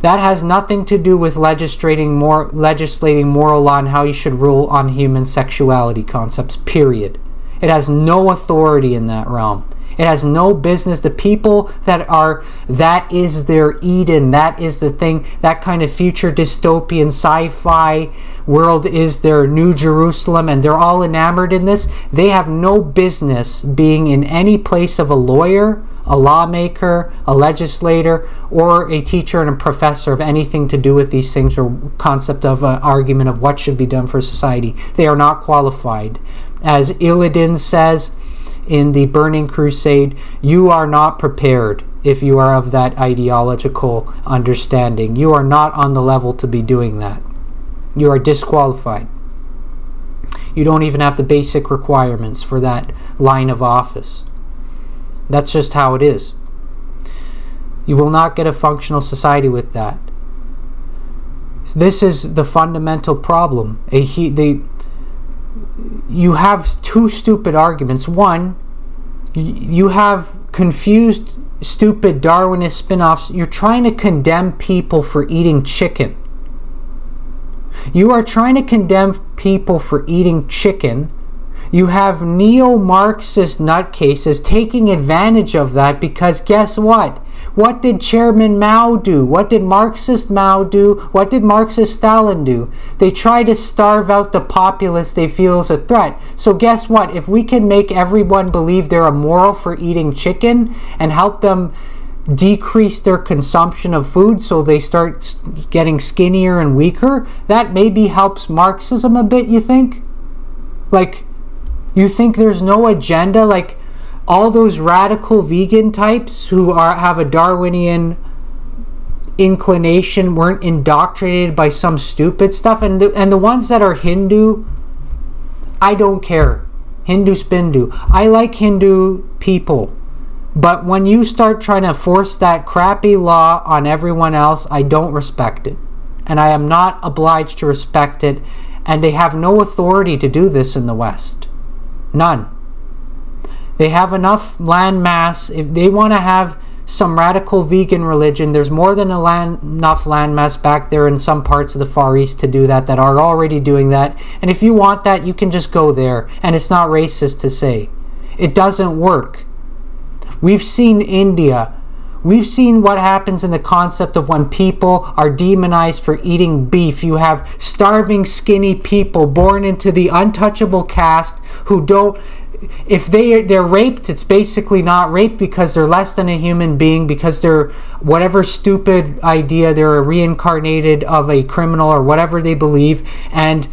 That has nothing to do with legislating more legislating moral law and how you should rule on human sexuality concepts, period. It has no authority in that realm. It has no business. The people that are, that is their Eden. That is the thing, that kind of future dystopian sci fi world is their New Jerusalem, and they're all enamored in this. They have no business being in any place of a lawyer, a lawmaker, a legislator, or a teacher and a professor of anything to do with these things or concept of an argument of what should be done for society. They are not qualified. As Illidan says, in the Burning Crusade, you are not prepared if you are of that ideological understanding. You are not on the level to be doing that. You are disqualified. You don't even have the basic requirements for that line of office. That's just how it is. You will not get a functional society with that. This is the fundamental problem. A he, they, you have two stupid arguments. One, you have confused, stupid Darwinist spin offs. You're trying to condemn people for eating chicken. You are trying to condemn people for eating chicken you have neo Marxist nutcases taking advantage of that because guess what? What did Chairman Mao do? What did Marxist Mao do? What did Marxist Stalin do? They try to starve out the populace they feel is a threat. So, guess what? If we can make everyone believe they're immoral for eating chicken and help them decrease their consumption of food so they start getting skinnier and weaker, that maybe helps Marxism a bit, you think? Like, you think there's no agenda? Like all those radical vegan types who are have a Darwinian inclination weren't indoctrinated by some stupid stuff and the, and the ones that are Hindu I don't care. Hindu spindu. I like Hindu people. But when you start trying to force that crappy law on everyone else, I don't respect it. And I am not obliged to respect it. And they have no authority to do this in the West. None. They have enough land mass. If they want to have some radical vegan religion, there's more than land, enough land mass back there in some parts of the Far East to do that, that are already doing that. And if you want that, you can just go there. And it's not racist to say. It doesn't work. We've seen India We've seen what happens in the concept of when people are demonized for eating beef. You have starving, skinny people born into the untouchable caste who don't if they they're raped, it's basically not rape because they're less than a human being because they're whatever stupid idea they're a reincarnated of a criminal or whatever they believe and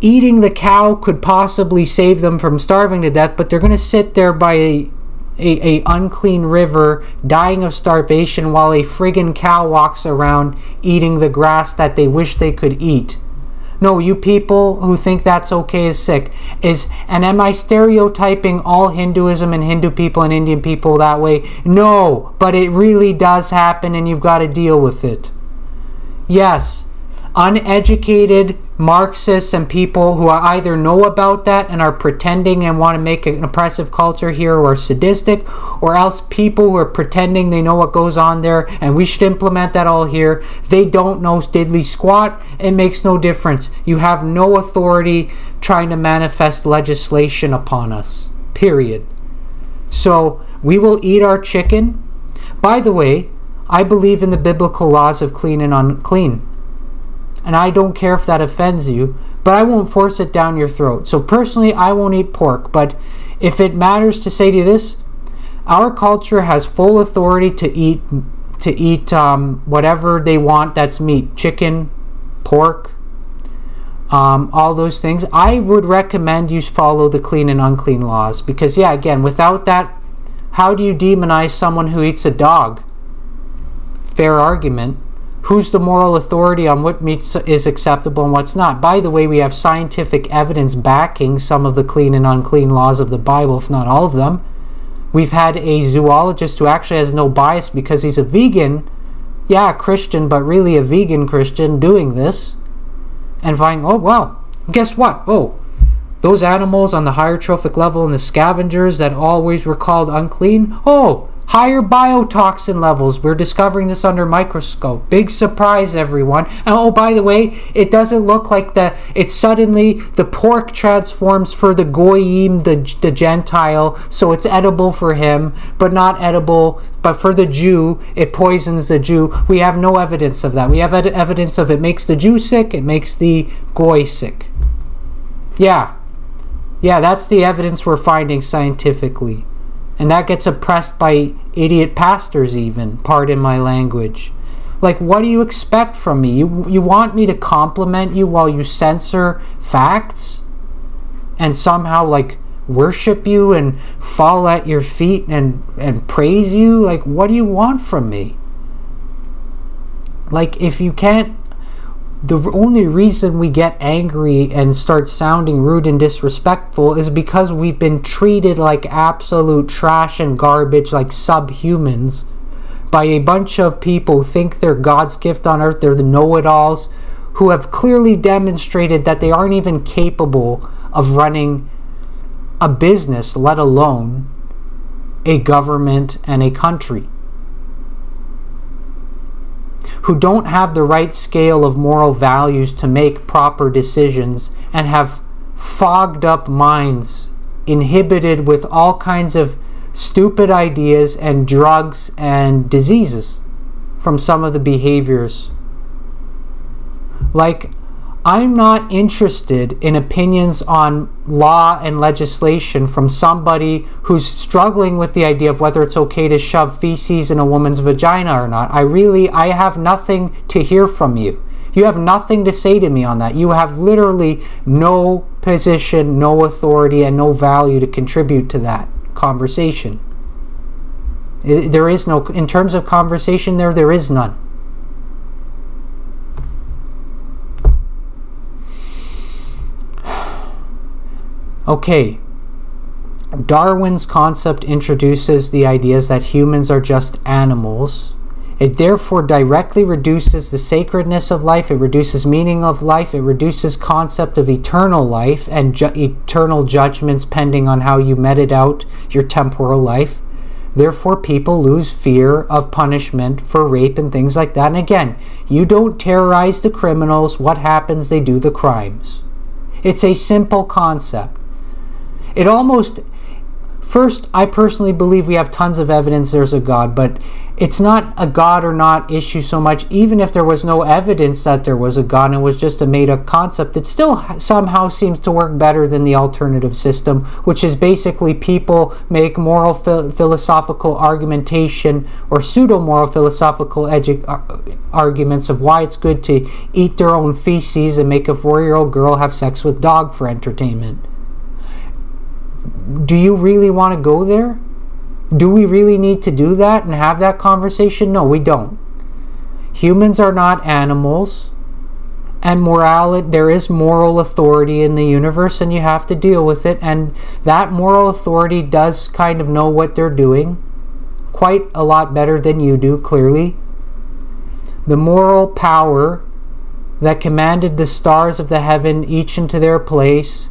eating the cow could possibly save them from starving to death, but they're going to sit there by a, a unclean river dying of starvation while a friggin' cow walks around eating the grass that they wish they could eat. No, you people who think that's okay is sick. Is and am I stereotyping all Hinduism and Hindu people and Indian people that way? No, but it really does happen and you've got to deal with it. Yes, uneducated Marxists and people who either know about that and are pretending and want to make an oppressive culture here or sadistic, or else people who are pretending they know what goes on there and we should implement that all here. They don't know diddly squat. It makes no difference. You have no authority trying to manifest legislation upon us. Period. So we will eat our chicken. By the way, I believe in the biblical laws of clean and unclean and I don't care if that offends you, but I won't force it down your throat. So personally, I won't eat pork, but if it matters to say to you this, our culture has full authority to eat to eat um, whatever they want that's meat, chicken, pork, um, all those things. I would recommend you follow the clean and unclean laws because, yeah, again, without that, how do you demonize someone who eats a dog? Fair argument who's the moral authority on what meat is acceptable and what's not. By the way, we have scientific evidence backing some of the clean and unclean laws of the Bible, if not all of them. We've had a zoologist who actually has no bias because he's a vegan, yeah, Christian, but really a vegan Christian doing this and find, oh, well, guess what? Oh, those animals on the higher trophic level and the scavengers that always were called unclean, oh, higher biotoxin levels. We're discovering this under microscope. Big surprise, everyone. Oh, by the way, it doesn't look like the. It's suddenly the pork transforms for the goyim, the the Gentile, so it's edible for him, but not edible. But for the Jew, it poisons the Jew. We have no evidence of that. We have evidence of it makes the Jew sick. It makes the goy sick. Yeah. Yeah, that's the evidence we're finding scientifically. And that gets oppressed by idiot pastors, even, pardon my language. Like, what do you expect from me? You, you want me to compliment you while you censor facts? And somehow, like, worship you and fall at your feet and, and praise you? Like, what do you want from me? Like, if you can't the only reason we get angry and start sounding rude and disrespectful is because we've been treated like absolute trash and garbage, like subhumans, by a bunch of people who think they're God's gift on earth, they're the know it alls, who have clearly demonstrated that they aren't even capable of running a business, let alone a government and a country. Who don't have the right scale of moral values to make proper decisions and have fogged up minds, inhibited with all kinds of stupid ideas and drugs and diseases from some of the behaviors. Like, I'm not interested in opinions on law and legislation from somebody who's struggling with the idea of whether it's okay to shove feces in a woman's vagina or not. I really I have nothing to hear from you. You have nothing to say to me on that. You have literally no position, no authority and no value to contribute to that conversation. There is no in terms of conversation there there is none. Okay, Darwin's concept introduces the ideas that humans are just animals. It therefore directly reduces the sacredness of life, it reduces meaning of life, it reduces concept of eternal life and ju eternal judgments pending on how you meted out your temporal life. Therefore, people lose fear of punishment for rape and things like that. And again, you don't terrorize the criminals. What happens? They do the crimes. It's a simple concept. It almost First, I personally believe we have tons of evidence there's a God, but it's not a God or not issue so much. Even if there was no evidence that there was a God and it was just a made up concept, it still somehow seems to work better than the alternative system, which is basically people make moral philosophical argumentation or pseudo moral philosophical uh, arguments of why it's good to eat their own feces and make a four year old girl have sex with dog for entertainment do you really want to go there? Do we really need to do that and have that conversation? No, we don't. Humans are not animals. And morality, there is moral authority in the universe, and you have to deal with it. And that moral authority does kind of know what they're doing quite a lot better than you do, clearly. The moral power that commanded the stars of the heaven each into their place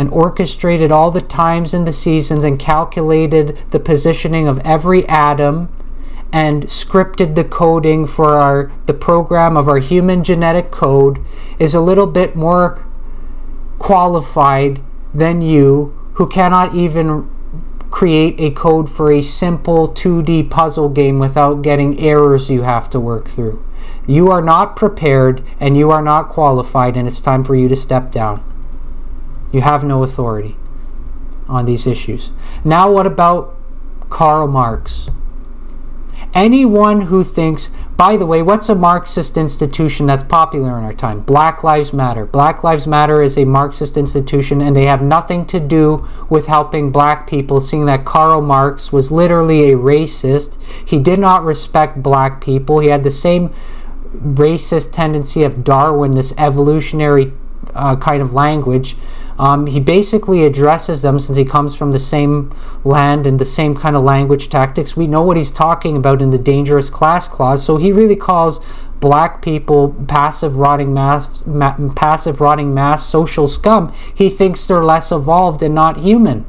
and orchestrated all the times and the seasons and calculated the positioning of every atom and scripted the coding for our the program of our human genetic code is a little bit more qualified than you who cannot even create a code for a simple 2D puzzle game without getting errors you have to work through. You are not prepared and you are not qualified and it's time for you to step down. You have no authority on these issues. Now, what about Karl Marx? Anyone who thinks, by the way, what's a Marxist institution that's popular in our time? Black Lives Matter. Black Lives Matter is a Marxist institution and they have nothing to do with helping black people, seeing that Karl Marx was literally a racist. He did not respect black people. He had the same racist tendency of Darwin, this evolutionary uh, kind of language. Um, he basically addresses them since he comes from the same land and the same kind of language tactics. We know what he's talking about in the dangerous class clause. So he really calls black people passive rotting mass, ma passive rotting mass social scum. He thinks they're less evolved and not human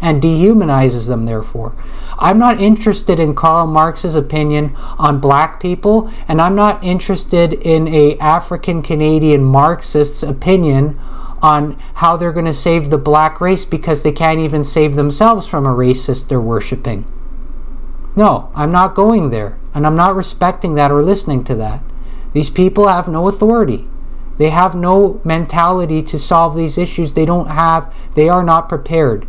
and dehumanizes them therefore. I'm not interested in Karl Marx's opinion on black people and I'm not interested in a African Canadian Marxist's opinion on how they're going to save the black race because they can't even save themselves from a racist they're worshiping. No, I'm not going there, and I'm not respecting that or listening to that. These people have no authority. They have no mentality to solve these issues. They don't have, they are not prepared.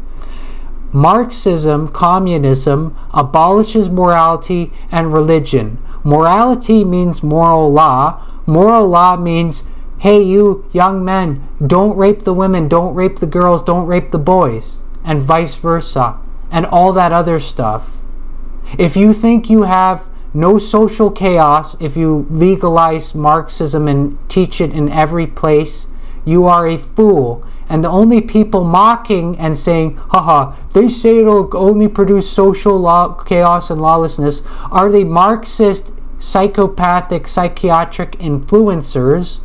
Marxism, communism, abolishes morality and religion. Morality means moral law. Moral law means hey, you young men, don't rape the women, don't rape the girls, don't rape the boys, and vice versa, and all that other stuff. If you think you have no social chaos, if you legalize Marxism and teach it in every place, you are a fool. And the only people mocking and saying, haha, they say it'll only produce social law, chaos and lawlessness are the Marxist, psychopathic, psychiatric influencers,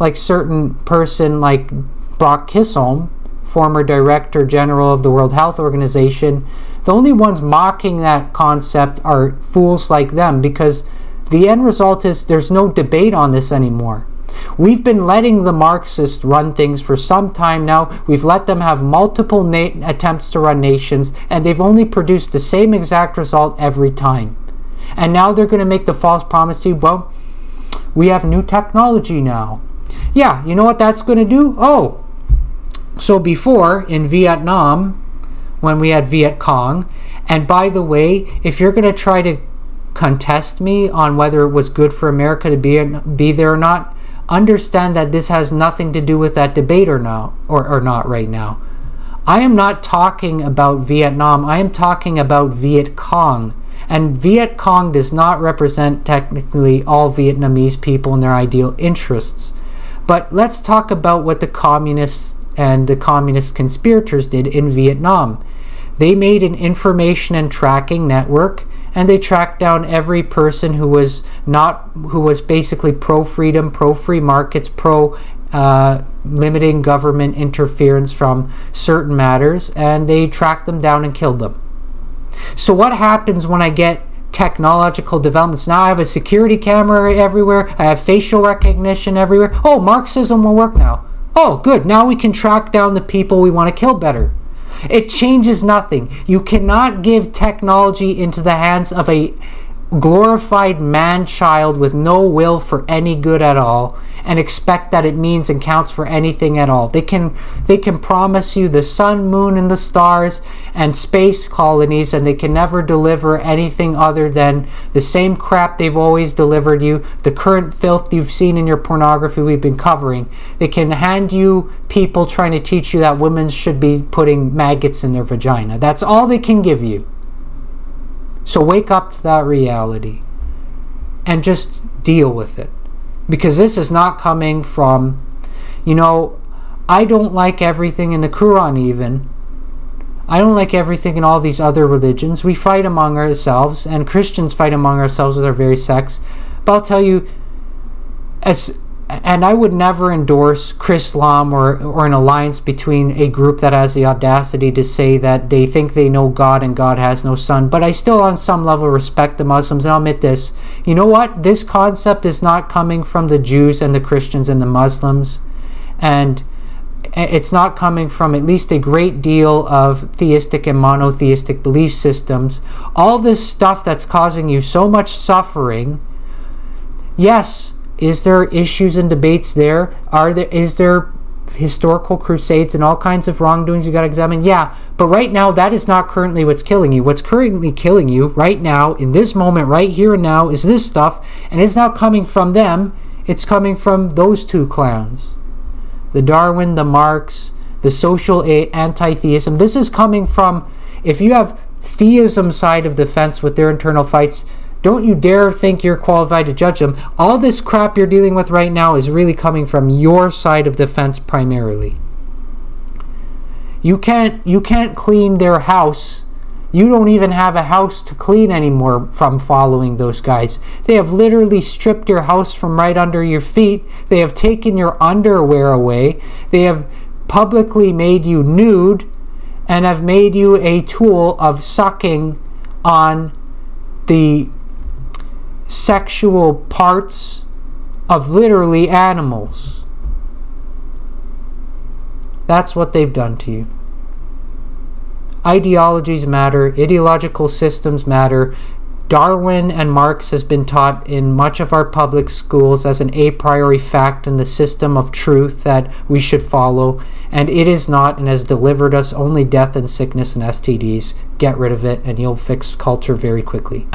like certain person like Brock Chisholm, former Director General of the World Health Organization. The only ones mocking that concept are fools like them because the end result is there's no debate on this anymore. We've been letting the Marxists run things for some time now. We've let them have multiple attempts to run nations, and they've only produced the same exact result every time. And now they're going to make the false promise to you, well, we have new technology now. Yeah, you know what that's going to do? Oh, so before in Vietnam, when we had Viet Cong, and by the way, if you're going to try to contest me on whether it was good for America to be, be there or not, understand that this has nothing to do with that debate or not or, or not right now. I am not talking about Vietnam. I am talking about Viet Cong. And Viet Cong does not represent technically all Vietnamese people and their ideal interests. But let's talk about what the communists and the communist conspirators did in Vietnam. They made an information and tracking network and they tracked down every person who was not who was basically pro freedom, pro free markets, pro uh, limiting government interference from certain matters, and they tracked them down and killed them. So what happens when I get technological developments? Now I have a security camera everywhere. I have facial recognition everywhere. Oh, Marxism will work now. Oh, good. Now we can track down the people we want to kill better. It changes nothing. You cannot give technology into the hands of a glorified man child with no will for any good at all and expect that it means and counts for anything at all. They can they can promise you the sun, moon and the stars and space colonies and they can never deliver anything other than the same crap they've always delivered you, the current filth you've seen in your pornography we've been covering. They can hand you people trying to teach you that women should be putting maggots in their vagina. That's all they can give you. So wake up to that reality and just deal with it. Because this is not coming from, you know, I don't like everything in the Quran, even. I don't like everything in all these other religions. We fight among ourselves, and Christians fight among ourselves with our very sects. But I'll tell you, as and I would never endorse Chrislam or, or an alliance between a group that has the audacity to say that they think they know God and God has no son. But I still, on some level, respect the Muslims. And I'll admit this. You know what? This concept is not coming from the Jews and the Christians and the Muslims. And it's not coming from at least a great deal of theistic and monotheistic belief systems. All this stuff that's causing you so much suffering, yes, is there issues and debates there? Are there is there historical crusades and all kinds of wrongdoings you got to examine? Yeah, but right now that is not currently what's killing you. What's currently killing you right now in this moment right here and now is this stuff and it's not coming from them. It's coming from those two clowns. The Darwin, the Marx, the social anti-theism. This is coming from if you have theism side of the fence with their internal fights, don't you dare think you're qualified to judge them. All this crap you're dealing with right now is really coming from your side of the fence primarily. You can't you can't clean their house. You don't even have a house to clean anymore from following those guys. They have literally stripped your house from right under your feet. They have taken your underwear away. They have publicly made you nude and have made you a tool of sucking on the sexual parts of literally animals. That's what they've done to you. Ideologies matter, ideological systems matter. Darwin and Marx has been taught in much of our public schools as an a priori fact in the system of truth that we should follow, and it is not and has delivered us only death and sickness and STDs. Get rid of it, and you'll fix culture very quickly.